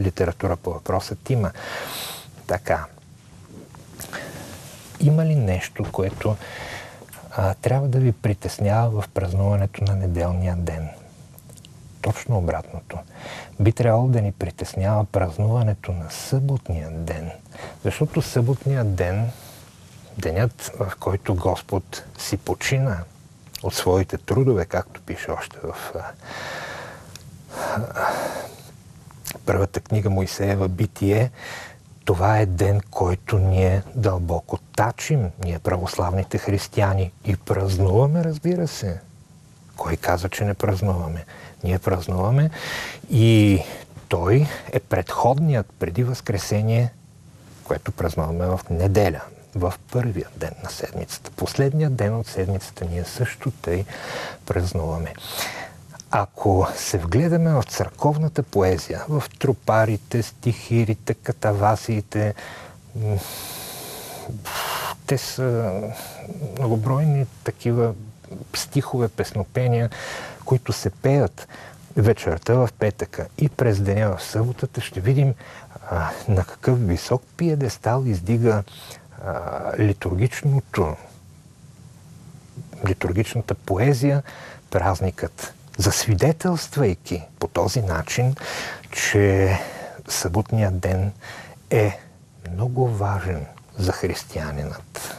литература по въпросът има. Така. Има ли нещо, което а, трябва да ви притеснява в празнуването на неделния ден? Точно обратното. Би трябвало да ни притеснява празнуването на съботния ден. Защото съботният ден, денят в който Господ си почина от своите трудове, както пише още в първата книга Моисеева Битие, това е ден, който ние дълбоко тачим, ние православните християни. И празнуваме, разбира се. Кой каза, че не празнуваме? Ние празнуваме и той е предходният преди Възкресение, което празнуваме в неделя, в първия ден на седмицата. Последният ден от седмицата ние също тъй празнуваме. Ако се вгледаме в църковната поезия, в тропарите, стихирите, катавасиите, те са многобройни такива стихове, песнопения, които се пеят вечерта в петъка и през деня в съботата, ще видим а, на какъв висок пиедестал издига а, литургичното, литургичната поезия, празникът, засвидетелствайки по този начин, че съботният ден е много важен за християнинът.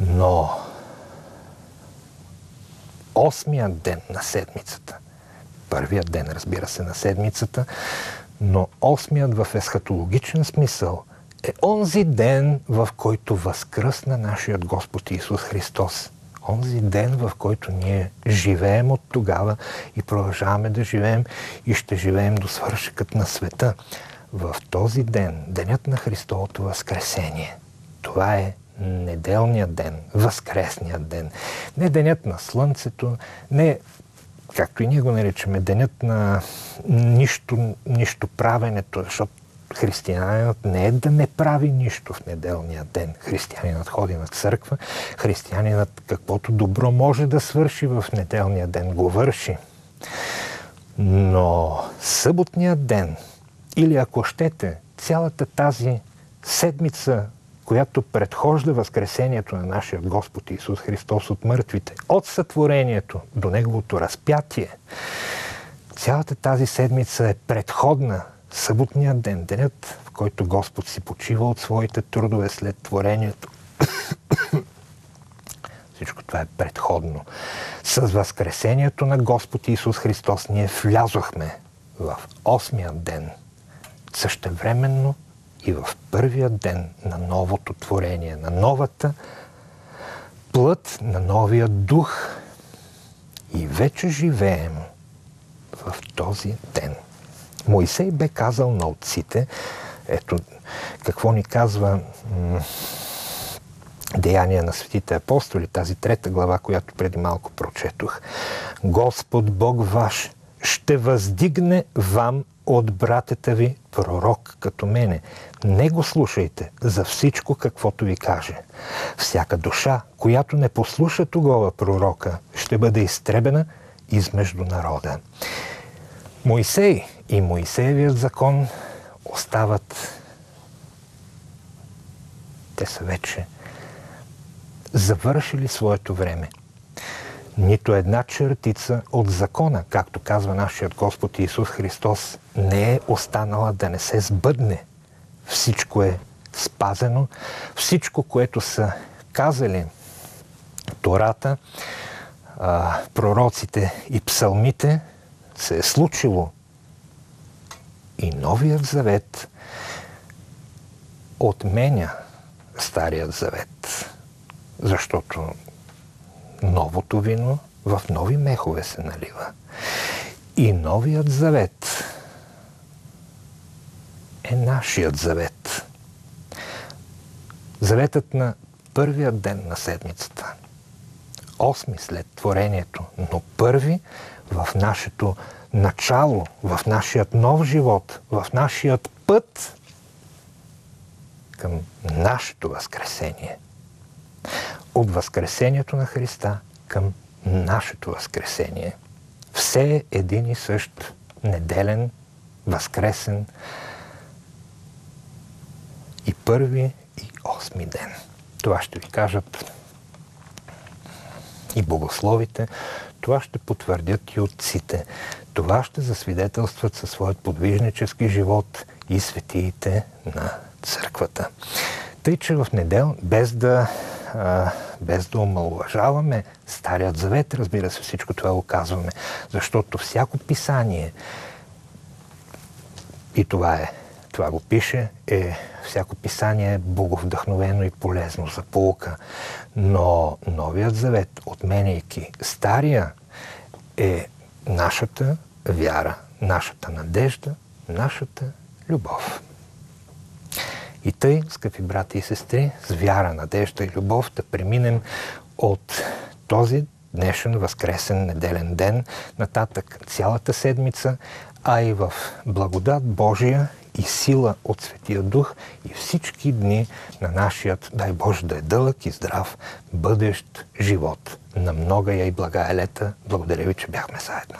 Но осмия ден на седмицата. Първият ден, разбира се, на седмицата, но осмият в есхатологичен смисъл е онзи ден, в който възкръсна нашият Господ Исус Христос. Онзи ден, в който ние живеем от тогава и продължаваме да живеем и ще живеем до свършекът на света. В този ден, денят на Христовото Възкресение, това е неделният ден, възкресният ден, не денят на слънцето, не както и ние го наричаме, денят на нищо, нищо правенето, защото християнинът не е да не прави нищо в неделния ден. Християнинът ходи на църква, християнинът каквото добро може да свърши в неделния ден, го върши. Но съботният ден, или ако щете, цялата тази седмица която предхожда възкресението на нашия Господ Исус Христос от мъртвите, от сътворението до Неговото разпятие. Цялата тази седмица е предходна съботния ден, денят, в който Господ си почива от своите трудове след творението. [COUGHS] Всичко това е предходно. С възкресението на Господ Исус Христос ние влязохме в осмия ден същевременно и в първия ден на новото творение, на новата плът, на новия дух. И вече живеем в този ден. Моисей бе казал на отците, ето какво ни казва м- Деяния на светите апостоли, тази трета глава, която преди малко прочетох. Господ Бог ваш ще въздигне вам от братята ви пророк като мене. Не го слушайте за всичко, каквото ви каже. Всяка душа, която не послуша тогава пророка, ще бъде изтребена измежду народа. Моисей и Моисеевият закон остават те са вече завършили своето време. Нито една чертица от закона, както казва нашият Господ Исус Христос, не е останала да не се сбъдне. Всичко е спазено. Всичко, което са казали Тората, пророците и псалмите, се е случило. И Новият завет отменя Старият завет. Защото новото вино в нови мехове се налива. И новият завет е нашият завет. Заветът на първият ден на седмицата. Осми след творението, но първи в нашето начало, в нашият нов живот, в нашият път към нашето възкресение. От възкресението на Христа към нашето възкресение. Все един и същ неделен, възкресен и първи и осми ден. Това ще ви кажат и богословите, това ще потвърдят и отците, това ще засвидетелстват със своят подвижнически живот и светиите на църквата. Тъй, че в недел, без да, а, без да омалуважаваме Старият завет, разбира се, всичко това го казваме, защото всяко писание, и това е, това го пише, е всяко писание е боговдъхновено и полезно за полука. Но Новият завет, отменяйки Стария, е нашата вяра, нашата надежда, нашата любов. И тъй, скъпи брати и сестри, с вяра, надежда и любов да преминем от този днешен възкресен неделен ден, нататък цялата седмица, а и в благодат Божия и сила от Светия Дух и всички дни на нашият, дай Боже да е дълъг и здрав, бъдещ живот. На много я и блага е лета. Благодаря ви, че бяхме заедно.